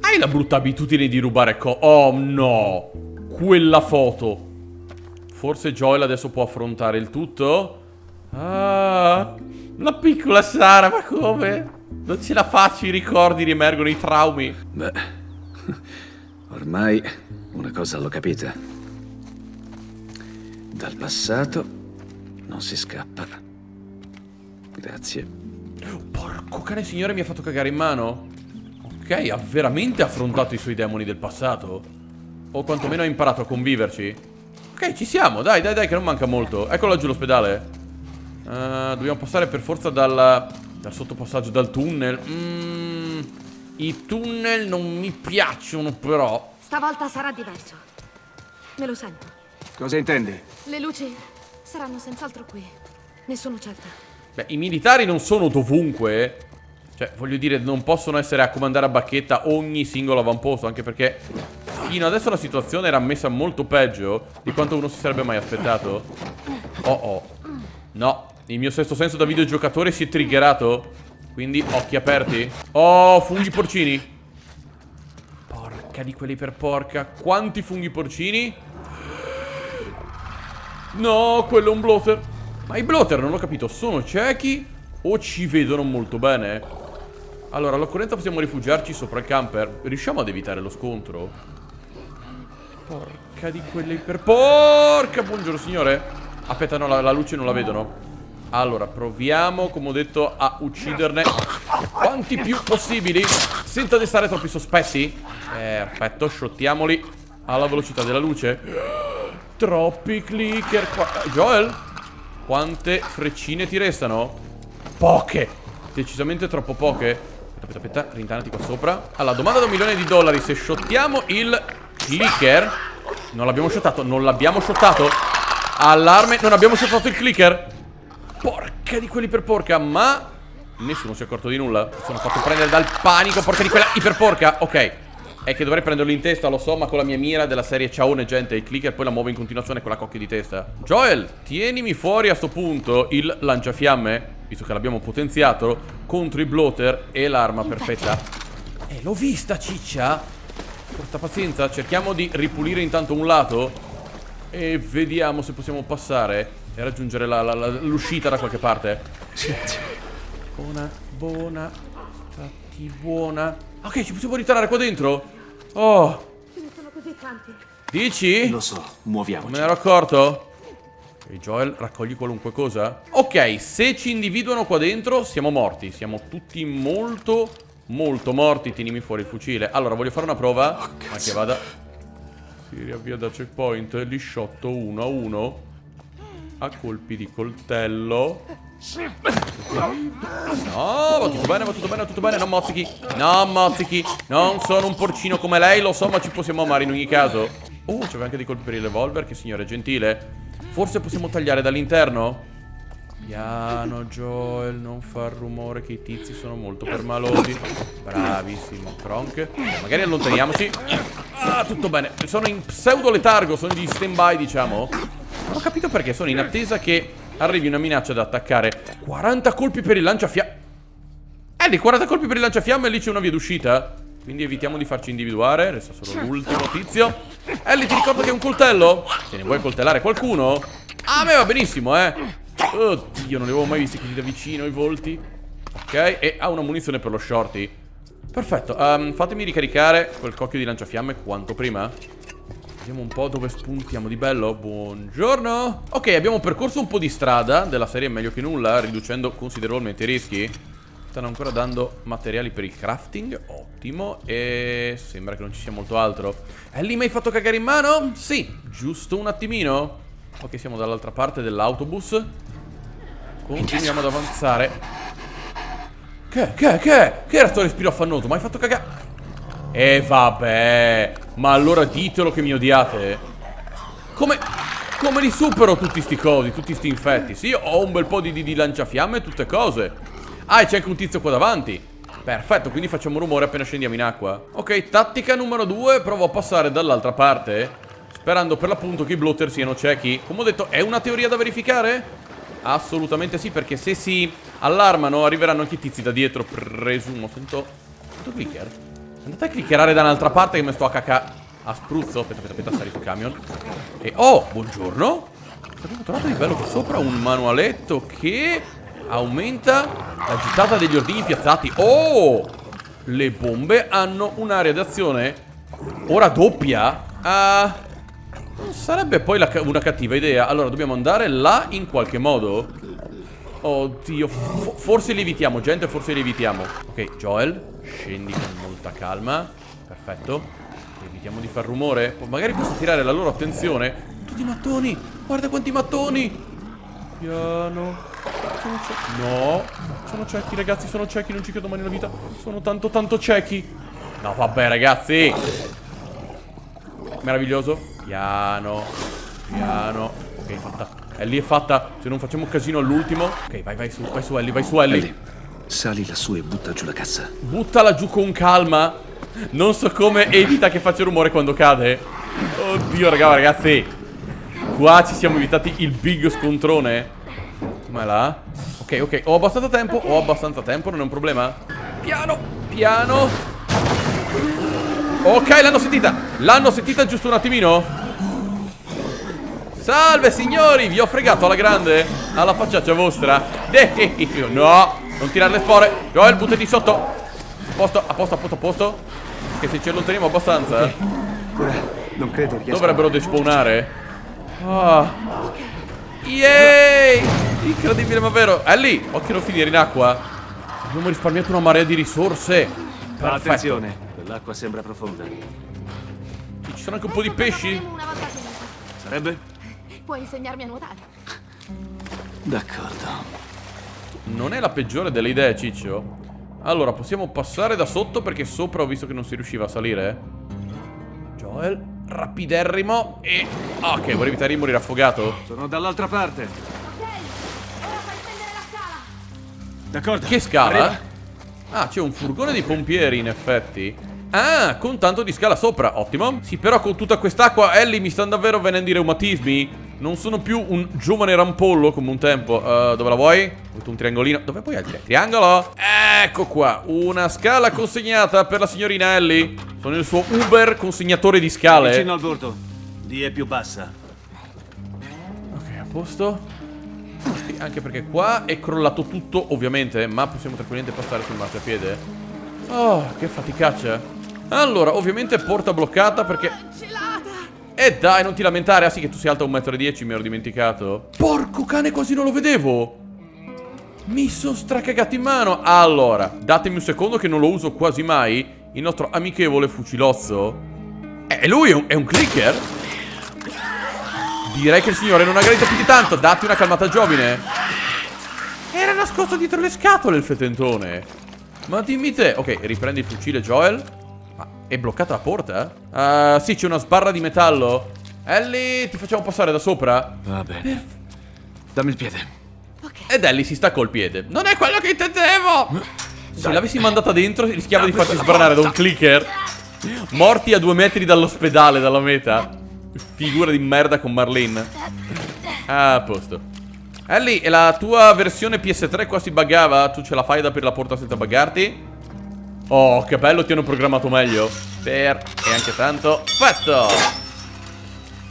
A: Hai la brutta abitudine di rubare co... Oh no! Quella foto. Forse Joel adesso può affrontare il tutto? Ah, la piccola Sara, ma come? Non ce la faccio, i ricordi riemergono, i traumi.
G: Beh, ormai una cosa l'ho capita. Dal passato non si scappa. Grazie.
A: Porco cane signore mi ha fatto cagare in mano? Ok, ha veramente affrontato i suoi demoni del passato? O quantomeno ha imparato a conviverci? Ok, ci siamo, dai, dai, dai, che non manca molto. Eccolo laggiù l'ospedale. Eh, dobbiamo passare per forza dal, dal sottopassaggio, dal tunnel. Mm, I tunnel non mi piacciono però.
F: Stavolta sarà diverso. Me lo sento.
E: Cosa intendi?
F: Le luci saranno senz'altro qui. Ne sono certa.
A: Beh, i militari non sono dovunque. Cioè, voglio dire, non possono essere a comandare a bacchetta ogni singolo avamposto, anche perché fino adesso la situazione era messa molto peggio di quanto uno si sarebbe mai aspettato. Oh oh. No, il mio sesto senso da videogiocatore si è triggerato. Quindi, occhi aperti. Oh, funghi porcini. Porca di quelli per porca. Quanti funghi porcini? No, quello è un bloater. Ma i bloater, non ho capito, sono ciechi o ci vedono molto bene? Allora, all'occorrenza possiamo rifugiarci sopra il camper. Riusciamo ad evitare lo scontro? Porca di quelle per... Porca! Buongiorno, signore. Aspetta, no, la, la luce non la vedono. Allora, proviamo, come ho detto, a ucciderne quanti più possibili senza destare troppi sospetti. Perfetto, shottiamoli alla velocità della luce. Troppi clicker qua. Joel? Quante freccine ti restano? Poche. Decisamente troppo poche. Aspetta, aspetta, rintanati qua sopra. Allora, domanda da un milione di dollari. Se shottiamo il clicker... Non l'abbiamo shottato, non l'abbiamo shottato. Allarme, non abbiamo shottato il clicker. Porca di quelli per porca, ma... Nessuno si è accorto di nulla. Sono fatto prendere dal panico, porca di quella iperporca. Ok. È che dovrei prenderlo in testa, lo so, ma con la mia mira della serie ciaone gente, il clicker poi la muovo in continuazione con la cocchia di testa. Joel, tienimi fuori a sto punto il lanciafiamme, visto che l'abbiamo potenziato, contro i bloater e l'arma perfetta. Eh, l'ho vista, ciccia. Porta pazienza, cerchiamo di ripulire intanto un lato e vediamo se possiamo passare e raggiungere l'uscita da qualche parte. Buona, buona, stati buona. Ok, ci possiamo ritirare qua dentro? Oh,
F: Ce ne sono così tanti.
A: dici?
E: Lo so,
A: Me
E: muoviamoci.
A: ne ero accorto? Ok, Joel, raccogli qualunque cosa. Ok, se ci individuano qua dentro, siamo morti. Siamo tutti molto, molto morti. Tienimi fuori il fucile. Allora, voglio fare una prova. ma che vada. Si riavvia da checkpoint. Lisciotto 1 a 1. A colpi di coltello. No, va tutto bene, va tutto bene, va tutto bene. Non mozzichi. Non mozzichi. Non sono un porcino come lei, lo so, ma ci possiamo amare in ogni caso. Oh, c'aveva anche dei colpi per il revolver, che signore gentile. Forse possiamo tagliare dall'interno? Piano, Joel, non far rumore che i tizi sono molto permalosi. Bravissimo, Kronk. Magari allontaniamoci. Ah, tutto bene. Sono in pseudo letargo, sono di stand-by, diciamo. Non ho capito perché, sono in attesa che arrivi una minaccia da attaccare. 40 colpi per il lanciafiamme. Eh, di 40 colpi per il lanciafiamme e lì c'è una via d'uscita. Quindi evitiamo di farci individuare. Resta solo l'ultimo tizio. Ellie, ti ricordo che è un coltello? Se ne vuoi coltellare qualcuno? Ah, a me va benissimo, eh. Oddio, non li avevo mai visti così da vicino i volti. Ok, e ha una munizione per lo shorty. Perfetto, ehm, fatemi ricaricare quel cocchio di lanciafiamme quanto prima. Vediamo un po' dove spuntiamo di bello. Buongiorno. Ok, abbiamo percorso un po' di strada della serie meglio che nulla, riducendo considerevolmente i rischi. Stanno ancora dando materiali per il crafting, ottimo, e sembra che non ci sia molto altro. Ellie, mi hai fatto cagare in mano? Sì, giusto un attimino. Ok, siamo dall'altra parte dell'autobus. Continuiamo ad avanzare. Che, che, che? Che era sto respiro affannoso? Ma hai fatto cagare? E vabbè. Ma allora ditelo che mi odiate. Come... Come li supero tutti sti cosi, tutti sti infetti? Sì, ho un bel po' di, di, di lanciafiamme e tutte cose. Ah, e c'è anche un tizio qua davanti. Perfetto, quindi facciamo rumore appena scendiamo in acqua. Ok, tattica numero due, provo a passare dall'altra parte. Sperando per l'appunto che i blotter siano ciechi. Come ho detto, è una teoria da verificare? Assolutamente sì, perché se si allarmano arriveranno anche i tizi da dietro, presumo. Sento... Sento clicker? Andate a clickerare da un'altra parte che mi sto a cacà... A spruzzo. Aspetta, aspetta, aspetta, sali sul camion. E... Oh, buongiorno. Abbiamo trovato di bello qua sopra un manualetto che aumenta la gittata degli ordini piazzati. Oh! Le bombe hanno un'area d'azione ora doppia. Ah... Non sarebbe poi una cattiva idea. Allora, dobbiamo andare là in qualche modo. Oddio, F forse li evitiamo, gente, forse li evitiamo. Ok, Joel, scendi con molta calma. Perfetto. Evitiamo di far rumore. Magari posso tirare la loro attenzione. Tutti i mattoni! Guarda quanti mattoni! Piano. Sono. No. Sono ciechi, ragazzi, sono ciechi, non ci credo mai nella vita. Sono tanto, tanto ciechi. No, vabbè, ragazzi. Meraviglioso. Piano. Piano. Ok, fatta. Ellie è fatta. Se non facciamo casino all'ultimo. Ok, vai, vai su, vai su Ellie, vai su Ellie.
G: Ellie, sali lassù e butta giù la cassa.
A: Buttala giù con calma. Non so come evita che faccia rumore quando cade. Oddio, raga, ragazzi. Qua ci siamo evitati il big scontrone. Com'è là? Ok, ok. Ho abbastanza tempo. Ho abbastanza tempo, non è un problema. Piano, piano. Ok, l'hanno sentita. L'hanno sentita giusto un attimino. Salve signori, vi ho fregato alla grande? Alla facciaccia vostra? No, non tirare le spore! Joel, buttati sotto! A posto, a posto, a posto, a posto? Che se ci allontaniamo abbastanza?
G: Ora non credo riesca.
A: Dovrebbero despawnare? Oh. Yay! Incredibile ma vero? Ellie, occhio non finire in acqua! Abbiamo risparmiato una marea di risorse! Perfetto.
G: Attenzione, l'acqua sembra profonda.
A: Ci sono anche un po' di pesci.
G: Sarebbe?
F: Puoi insegnarmi a nuotare?
G: D'accordo
A: Non è la peggiore delle idee, Ciccio. Allora, possiamo passare da sotto perché sopra ho visto che non si riusciva a salire. Joel, rapiderrimo e... Ah, ok, vorrei evitare di morire affogato.
G: Sono dall'altra parte
F: Ok, ora fai scendere la scala.
G: D'accordo
A: Che scala?
G: Arriva.
A: Ah, c'è un furgone di pompieri, in effetti. Ah, con tanto di scala sopra, ottimo. Sì, però con tutta quest'acqua, Ellie, mi stanno davvero venendo i reumatismi. Non sono più un giovane rampollo come un tempo. Uh, dove la vuoi? Ho un triangolino. Dove puoi altri? Triangolo? Ecco qua. Una scala consegnata per la signorina Ellie. Sono il suo Uber consegnatore di scale.
G: Vicino al bordo Di è più bassa
A: Ok, a posto. Sì, anche perché qua è crollato tutto, ovviamente. Ma possiamo tranquillamente passare sul marciapiede. Oh, che faticaccia. Allora, ovviamente porta bloccata perché... E dai, non ti lamentare. Ah sì, che tu sei alta 1,10 m, mi ero dimenticato. Porco cane, quasi non lo vedevo. Mi sono stracagato in mano. Allora, datemi un secondo che non lo uso quasi mai. Il nostro amichevole fucilozzo. E lui è un, è un clicker? Direi che il signore non ha gradito più di tanto. Datti una calmata giovine. Era nascosto dietro le scatole il fetentone. Ma dimmi te. Ok, riprendi il fucile, Joel. È bloccata la porta? Uh, sì, c'è una sbarra di metallo. Ellie, ti facciamo passare da sopra?
G: Va bene Dammi il piede
F: Ok.
A: Ed Ellie si staccò il piede. Non è quello che intendevo! Se l'avessi mandata dentro, rischiava di farti sbranare da un clicker. Morti a due metri dall'ospedale, dalla meta. Figura di merda con Marlene. Ah, a posto. Ellie, e la tua versione PS3 qua si buggava? Tu ce la fai ad aprire la porta senza buggarti? Oh, che bello, ti hanno programmato meglio. Per... E anche tanto. Fatto!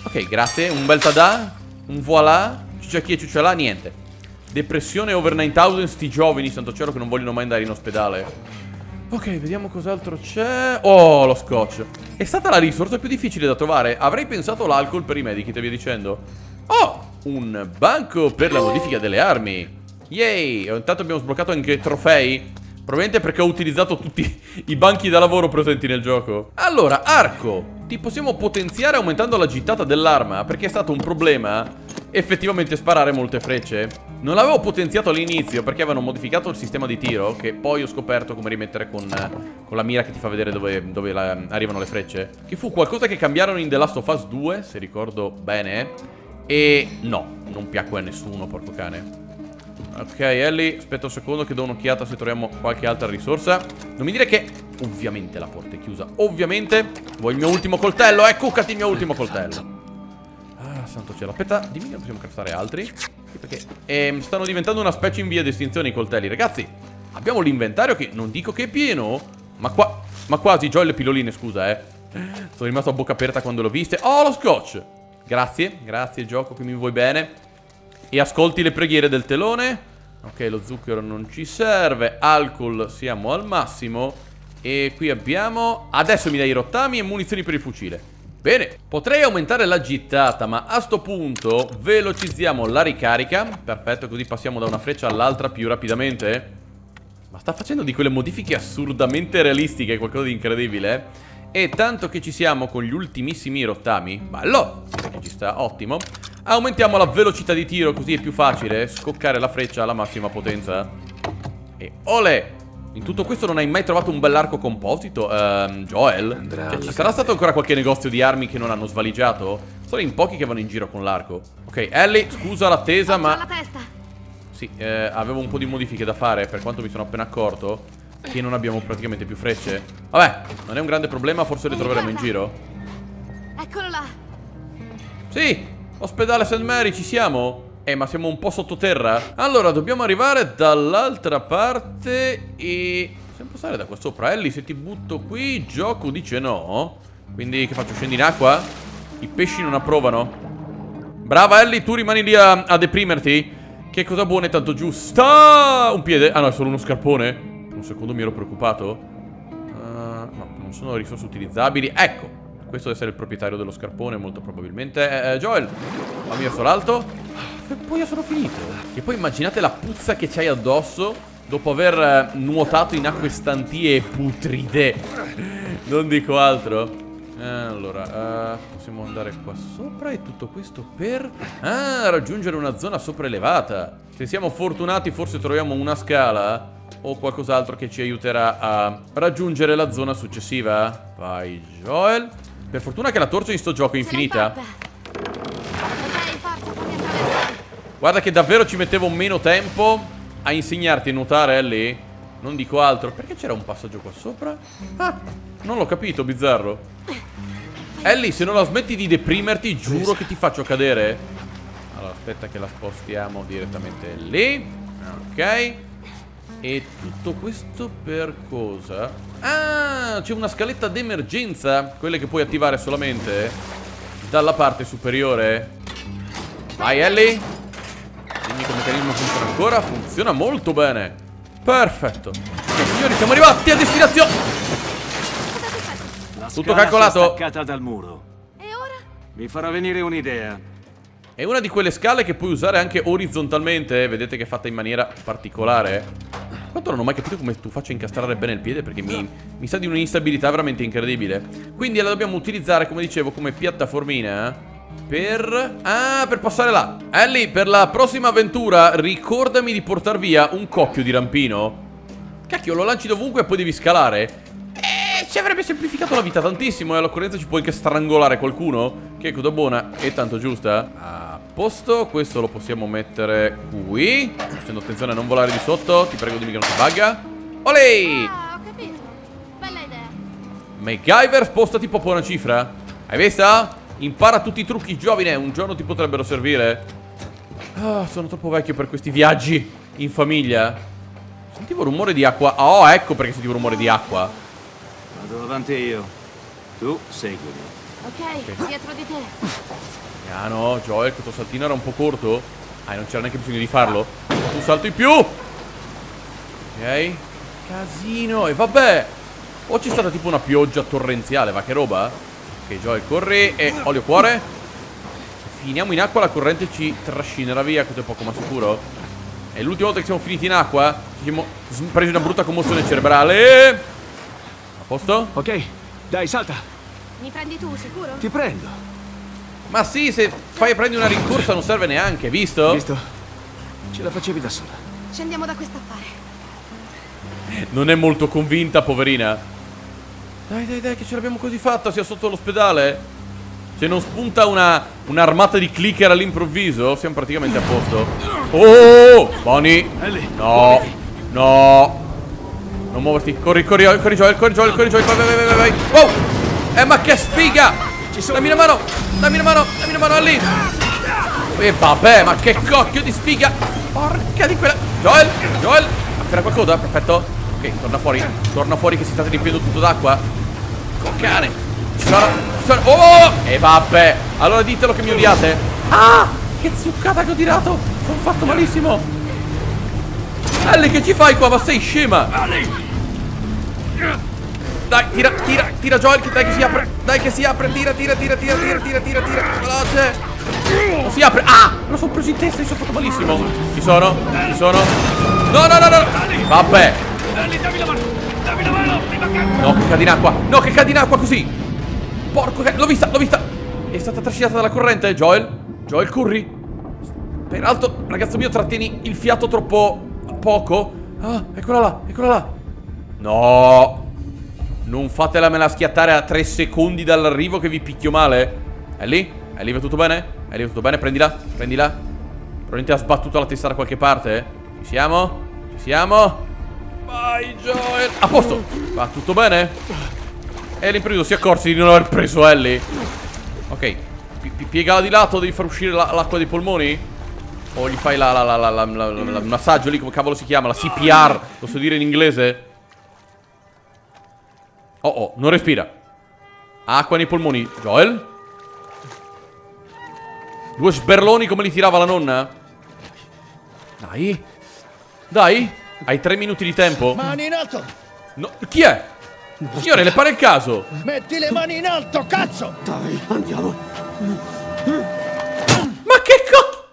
A: Ok, grazie. Un bel tada. Un voilà. Ciuccia chi e ciuccia là, niente. Depressione over 9000, sti giovani, santo cielo che non vogliono mai andare in ospedale. Ok, vediamo cos'altro c'è. Oh, lo scotch. È stata la risorsa più difficile da trovare. Avrei pensato l'alcol per i medikit, via dicendo. Oh, un banco per la modifica delle armi. Yay! Intanto abbiamo sbloccato anche trofei. Probabilmente perché ho utilizzato tutti i banchi da lavoro presenti nel gioco. Allora, arco. Ti possiamo potenziare aumentando la gittata dell'arma, perché è stato un problema effettivamente sparare molte frecce. Non l'avevo potenziato all'inizio perché avevano modificato il sistema di tiro Che poi ho scoperto come rimettere con, con la mira che ti fa vedere dove, dove la, arrivano le frecce Che fu qualcosa che cambiarono in The Last of Us 2, se ricordo bene E no, non piacque a nessuno, porco cane Ok, Ellie, aspetta un secondo che do un'occhiata se troviamo qualche altra risorsa. Non mi dire che... Ovviamente la porta è chiusa. Ovviamente Vuoi il mio ultimo coltello? Eh, cuccati il mio ultimo coltello. Ah, santo cielo. Aspetta, dimmi che possiamo craftare altri. Perché ehm, stanno diventando una specie in via di estinzione i coltelli. Ragazzi, abbiamo l'inventario che non dico che è pieno Ma qua... Ma quasi, Joy le pilloline, scusa, eh. Sono rimasto a bocca aperta quando l'ho viste. Oh, lo scotch! Grazie, grazie gioco che mi vuoi bene e ascolti le preghiere del telone. Ok, lo zucchero non ci serve Alcol siamo al massimo. E qui abbiamo Adesso mi dai i rottami e munizioni per il fucile. Bene, potrei aumentare la gittata Ma a sto punto velocizziamo la ricarica. Perfetto, così passiamo da una freccia all'altra più rapidamente. Ma sta facendo di quelle modifiche assurdamente realistiche Qualcosa di incredibile E tanto che ci siamo con gli ultimissimi rottami Bello, ci sta ottimo Aumentiamo la velocità di tiro così è più facile scoccare la freccia alla massima potenza. E ole! In tutto questo non hai mai trovato un bell'arco composito, um, Joel? Cioè, ci sarà stato ancora qualche negozio di armi che non hanno svaligiato? Sono in pochi che vanno in giro con l'arco. Ok, Ellie, scusa l'attesa, ma...
F: la testa.
A: Sì, eh, avevo un po' di modifiche da fare, per quanto mi sono appena accorto che non abbiamo praticamente più frecce. Vabbè, non è un grande problema, forse le troveremo in giro.
F: Eccolo là.
A: Sì, Ospedale St. Mary, ci siamo? Eh, ma siamo un po' sottoterra? Allora, dobbiamo arrivare dall'altra parte e... Possiamo passare da qua sopra? Ellie, se ti butto qui, gioco dice no. Quindi, che faccio? Scendi in acqua? I pesci non approvano. Brava Ellie, tu rimani lì a, a deprimerti. Che cosa buona e tanto giusta. Un piede? Ah no, è solo uno scarpone. Un secondo mi ero preoccupato. Uh, no, non sono risorse utilizzabili. Ecco. Questo deve essere il proprietario dello scarpone, molto probabilmente. Eh, eh, Joel, fammi verso l'alto. E poi io sono finito. E poi immaginate la puzza che c'hai addosso dopo aver eh, nuotato in acque stantie putride. non dico altro. Eh, allora, uh, possiamo andare qua sopra e tutto questo per ah, raggiungere una zona sopraelevata. Se siamo fortunati forse troviamo una scala o qualcos'altro che ci aiuterà a raggiungere la zona successiva. Vai, Joel. Per fortuna che la torcia in sto gioco è infinita. Guarda che davvero ci mettevo meno tempo a insegnarti a nuotare, Ellie. Non dico altro. Perché c'era un passaggio qua sopra? Ah, non l'ho capito, bizzarro. Ellie, se non la smetti di deprimerti, giuro che ti faccio cadere. Allora, aspetta che la spostiamo direttamente lì. Ok. E tutto questo per cosa? Ah, c'è una scaletta d'emergenza. Quelle che puoi attivare solamente Dalla parte superiore. Vai Ellie. Dimmi che il meccanismo funziona ancora Funziona molto bene. Perfetto. Signori siamo arrivati a destinazione. Tutto calcolato.
E: dal muro.
F: E ora?
E: Mi farà venire un'idea.
A: È una di quelle scale che puoi usare anche orizzontalmente Vedete che è fatta in maniera particolare Quanto non ho mai capito come tu faccia incastrare bene il piede Perché mi, mi sa di un'instabilità veramente incredibile. Quindi la dobbiamo utilizzare, come dicevo, come piattaformina eh? Per... Ah, per passare là. Ellie, per la prossima avventura Ricordami di portar via un coppio di rampino. Cacchio, lo lanci dovunque e poi devi scalare. Eh, ci avrebbe semplificato la vita tantissimo E all'occorrenza ci puoi anche strangolare qualcuno. Che è cosa buona e tanto giusta. Ah posto Questo lo possiamo mettere qui. Facendo attenzione a non volare di sotto Ti prego dimmi che non si bugga. Olè!
F: Ah, ho capito. Bella idea.
A: MacGyver sposta tipo buona cifra. Hai visto? Impara tutti i trucchi giovine Un giorno ti potrebbero servire. Ah, Sono troppo vecchio per questi viaggi In famiglia. Sentivo rumore di acqua. Oh ecco perché sentivo rumore di acqua.
E: Vado avanti io. Tu seguimi.
F: Ok, dietro di te.
A: Piano, Joel, questo saltino era un po' corto? Ah, non c'era neanche bisogno di farlo. Un salto in più! Ok. Casino E vabbè! O c'è stata tipo una pioggia torrenziale Va che roba? Ok, Joel, corri E olio cuore. Finiamo in acqua La corrente ci trascinerà via Questo è poco ma sicuro. È l'ultima volta che siamo finiti in acqua Ci siamo presi una brutta commozione cerebrale. A posto?
E: Ok, dai, salta.
F: Mi prendi tu, sicuro?
E: Ti prendo
A: Ma sì, se fai prendi una rincorsa non serve neanche, visto?
E: Visto? Ce la facevi da sola.
F: Scendiamo da quest'affare.
A: Non è molto convinta, poverina. Dai, dai, dai, che ce l'abbiamo così fatta, sia sotto l'ospedale. Se non spunta una un'armata di clicker all'improvviso, siamo praticamente a posto. Oh! Bonnie! No! No! Non muoverti, corri, corri, corri, Joel, corri, Joel, corri, Joel, vai, vai, vai, vai, vai. Wow! Eh, ma che sfiga! Dammi una mano, dammi una mano, dammi una mano, lì! E vabbè, ma che cocchio di sfiga! Porca di quella... Joel, Joel! Appena qualcosa, perfetto. Ok, torna fuori, torna fuori che si sta riempiendo tutto d'acqua. Cane! Ci sono, ci sono... Oh! E vabbè! Allora ditelo che mi odiate. Ah! Che zuccata che ho tirato! Sono fatto malissimo! Ellie, che ci fai qua? Ma sei scema! Dai, tira, tira, tira Joel, dai che si apre Dai che si apre, tira, tira, tira, tira, tira, tira, tira, tira Veloce. Non si apre, ah, me lo sono preso in testa, mi sono fatto malissimo. Ci sono, ci sono? No, no, no, no Vabbè. No, che cade in acqua, no, che cade in acqua così. Porco che, l'ho vista, l'ho vista. È stata trascinata dalla corrente, Joel. Joel, corri. Peraltro, ragazzo mio, trattieni il fiato troppo poco. Ah, eccola là, eccola là. No non fatelamela schiattare a 3 secondi dall'arrivo che vi picchio male. È lì? È lì, va tutto bene? È lì, va tutto bene? Prendila, prendila. Probabilmente ha sbattuto la testa da qualche parte. Ci siamo? Ci siamo? Vai, Joel. A posto. Va tutto bene? E all'improvviso si accorse di non aver preso Ellie. Ok. Piegala di lato, devi far uscire l'acqua dei polmoni? O gli fai la, la, la, la, il massaggio lì, come cavolo si chiama? La CPR, posso dire in inglese? Oh oh, non respira. Acqua nei polmoni. Joel? Due sberloni come li tirava la nonna? Dai. Dai. Hai tre minuti di tempo.
H: Mani in alto.
A: No, chi è? Signore, le pare il caso?
H: Metti le mani in alto, cazzo!
G: Dai, andiamo.
A: Ma che co...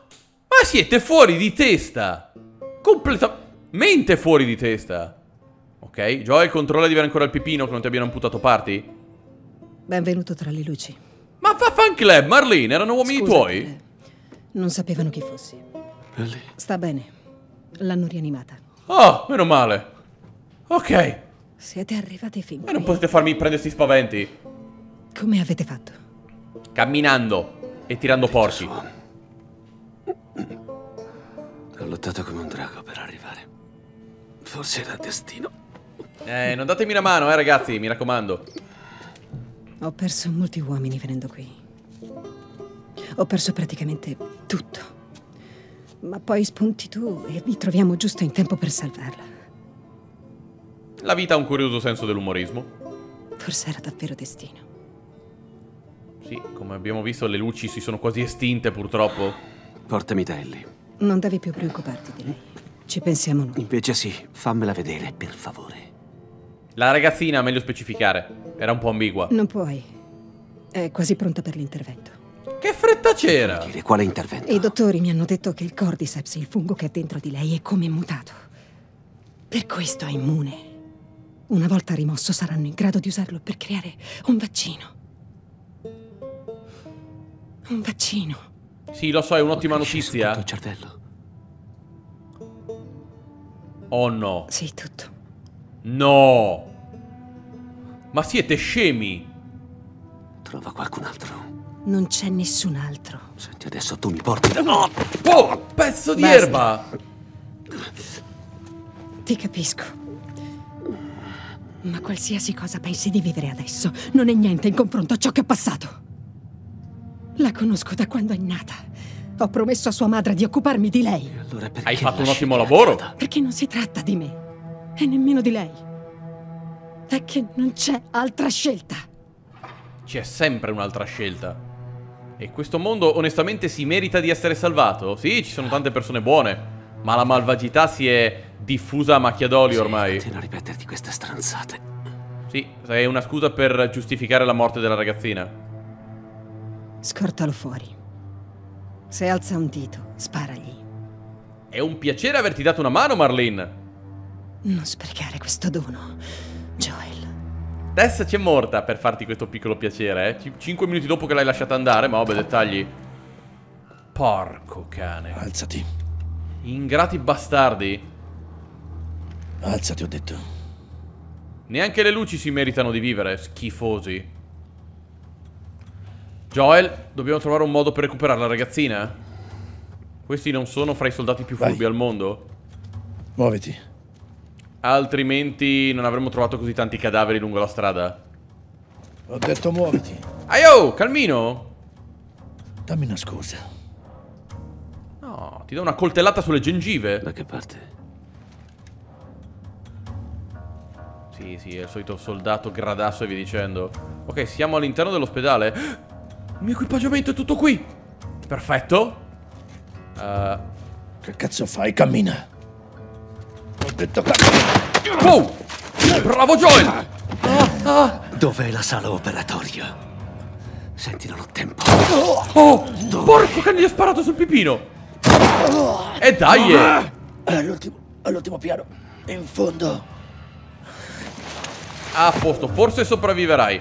A: Ma siete fuori di testa. Completamente fuori di testa. Ok, Joel controlla di avere ancora il pipino che non ti abbiano amputato parti?
I: Benvenuto tra le luci.
A: Ma fa fan club, Marlene, erano uomini
I: Scusa,
A: tuoi?
I: eh, non sapevano chi fossi.
E: Ellie,
I: Sta bene. L'hanno rianimata.
A: Oh, meno male. Ok,
I: Siete arrivati fin
A: e non
I: qui.
A: potete farmi prendere sti spaventi.
I: Come avete fatto?
A: Camminando e tirando porci.
E: ho lottato come un drago per arrivare. Forse era destino.
A: Eh, non datemi una mano, eh, ragazzi, mi raccomando.
I: Ho perso molti uomini venendo qui. Ho perso praticamente tutto. Ma poi spunti tu e vi troviamo giusto in tempo per salvarla.
A: La vita ha un curioso senso dell'umorismo.
I: Forse era davvero destino.
A: Sì, come abbiamo visto, le luci si sono quasi estinte, purtroppo.
E: Portami da Ellie.
I: Non devi più preoccuparti di lei. Ci pensiamo noi.
E: Invece sì, fammela vedere, per favore.
A: La ragazzina, meglio specificare, era un po' ambigua.
I: Non puoi. È quasi pronta per l'intervento.
A: Che fretta c'era?
E: Dire quale intervento?
I: I dottori mi hanno detto che il cordyceps, il fungo che è dentro di lei, è come mutato. Per questo è immune. Una volta rimosso saranno in grado di usarlo per creare un vaccino. Un vaccino.
A: Sì, lo so, è un'ottima notizia.
E: il cervello.
A: Oh no.
I: Sì, tutto.
A: No. Ma siete scemi?
E: Trova qualcun altro.
I: Non c'è nessun altro.
E: Senti, adesso tu mi porti da... No!
A: Oh, pezzo di
I: Basta.
A: erba!
I: Ti capisco. Ma qualsiasi cosa pensi di vivere adesso non è niente in confronto a ciò che ho passato. La conosco da quando è nata. Ho promesso a sua madre di occuparmi di lei.
E: Allora perché
A: Hai fatto un ottimo lavoro.
I: Perché non si tratta di me. E nemmeno di lei. È che non c'è altra scelta.
A: C'è sempre un'altra scelta. E questo mondo onestamente si merita di essere salvato? Sì, ci sono tante persone buone. Ma la malvagità si è diffusa a macchia d'olio ormai.
E: Continua a ripeterti queste stronzate.
A: Sì, è una scusa per giustificare la morte della ragazzina.
I: Scortalo fuori. Se alza un dito, sparagli.
A: È un piacere averti dato una mano, Marlene.
I: Non sprecare questo dono.
A: Tess ci è morta per farti questo piccolo piacere, eh. Ci- Cinque minuti dopo che l'hai lasciata andare, ma vabbè, dettagli. Porco cane.
G: Alzati.
A: Ingrati bastardi.
G: Alzati, ho detto.
A: Neanche le luci si meritano di vivere, schifosi. Joel, dobbiamo trovare un modo per recuperare la ragazzina? Questi non sono fra i soldati più furbi
G: Vai.
A: al mondo?
G: Muoviti.
A: Altrimenti non avremmo trovato così tanti cadaveri lungo la strada.
G: Ho detto muoviti.
A: Aio, calmino!
G: Dammi una scusa.
A: No, ti do una coltellata sulle gengive.
E: Da che parte?
A: Sì, sì, è il solito soldato gradasso e via dicendo. Ok, siamo all'interno dell'ospedale. Il mio equipaggiamento è tutto qui. Perfetto. Uh,
G: Che cazzo fai? Cammina. Ho detto cammina.
A: wow! Bravo Joel!
G: Dov'è la sala operatoria? Senti, non ho tempo.
A: Oh! Porco che gli ha sparato sul pipino! E dai! eh.
G: All'ultimo, all'ultimo piano. In fondo.
A: A posto, forse sopravviverai.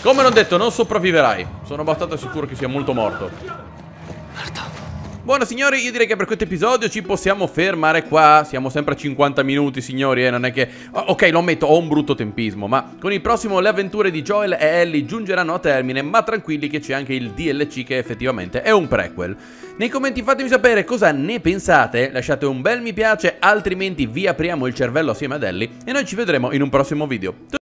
A: Come non detto, non sopravviverai. Sono abbastanza sicuro che sia molto morto. Buono signori, io direi che per questo episodio ci possiamo fermare qua. Siamo sempre a 50 minuti signori, eh, non è che... Ok, lo ammetto, ho un brutto tempismo Ma con il prossimo le avventure di Joel e Ellie giungeranno a termine Ma tranquilli che c'è anche il DLC che effettivamente è un prequel. Nei commenti fatemi sapere cosa ne pensate Lasciate un bel mi piace, altrimenti vi apriamo il cervello assieme ad Ellie E noi ci vedremo in un prossimo video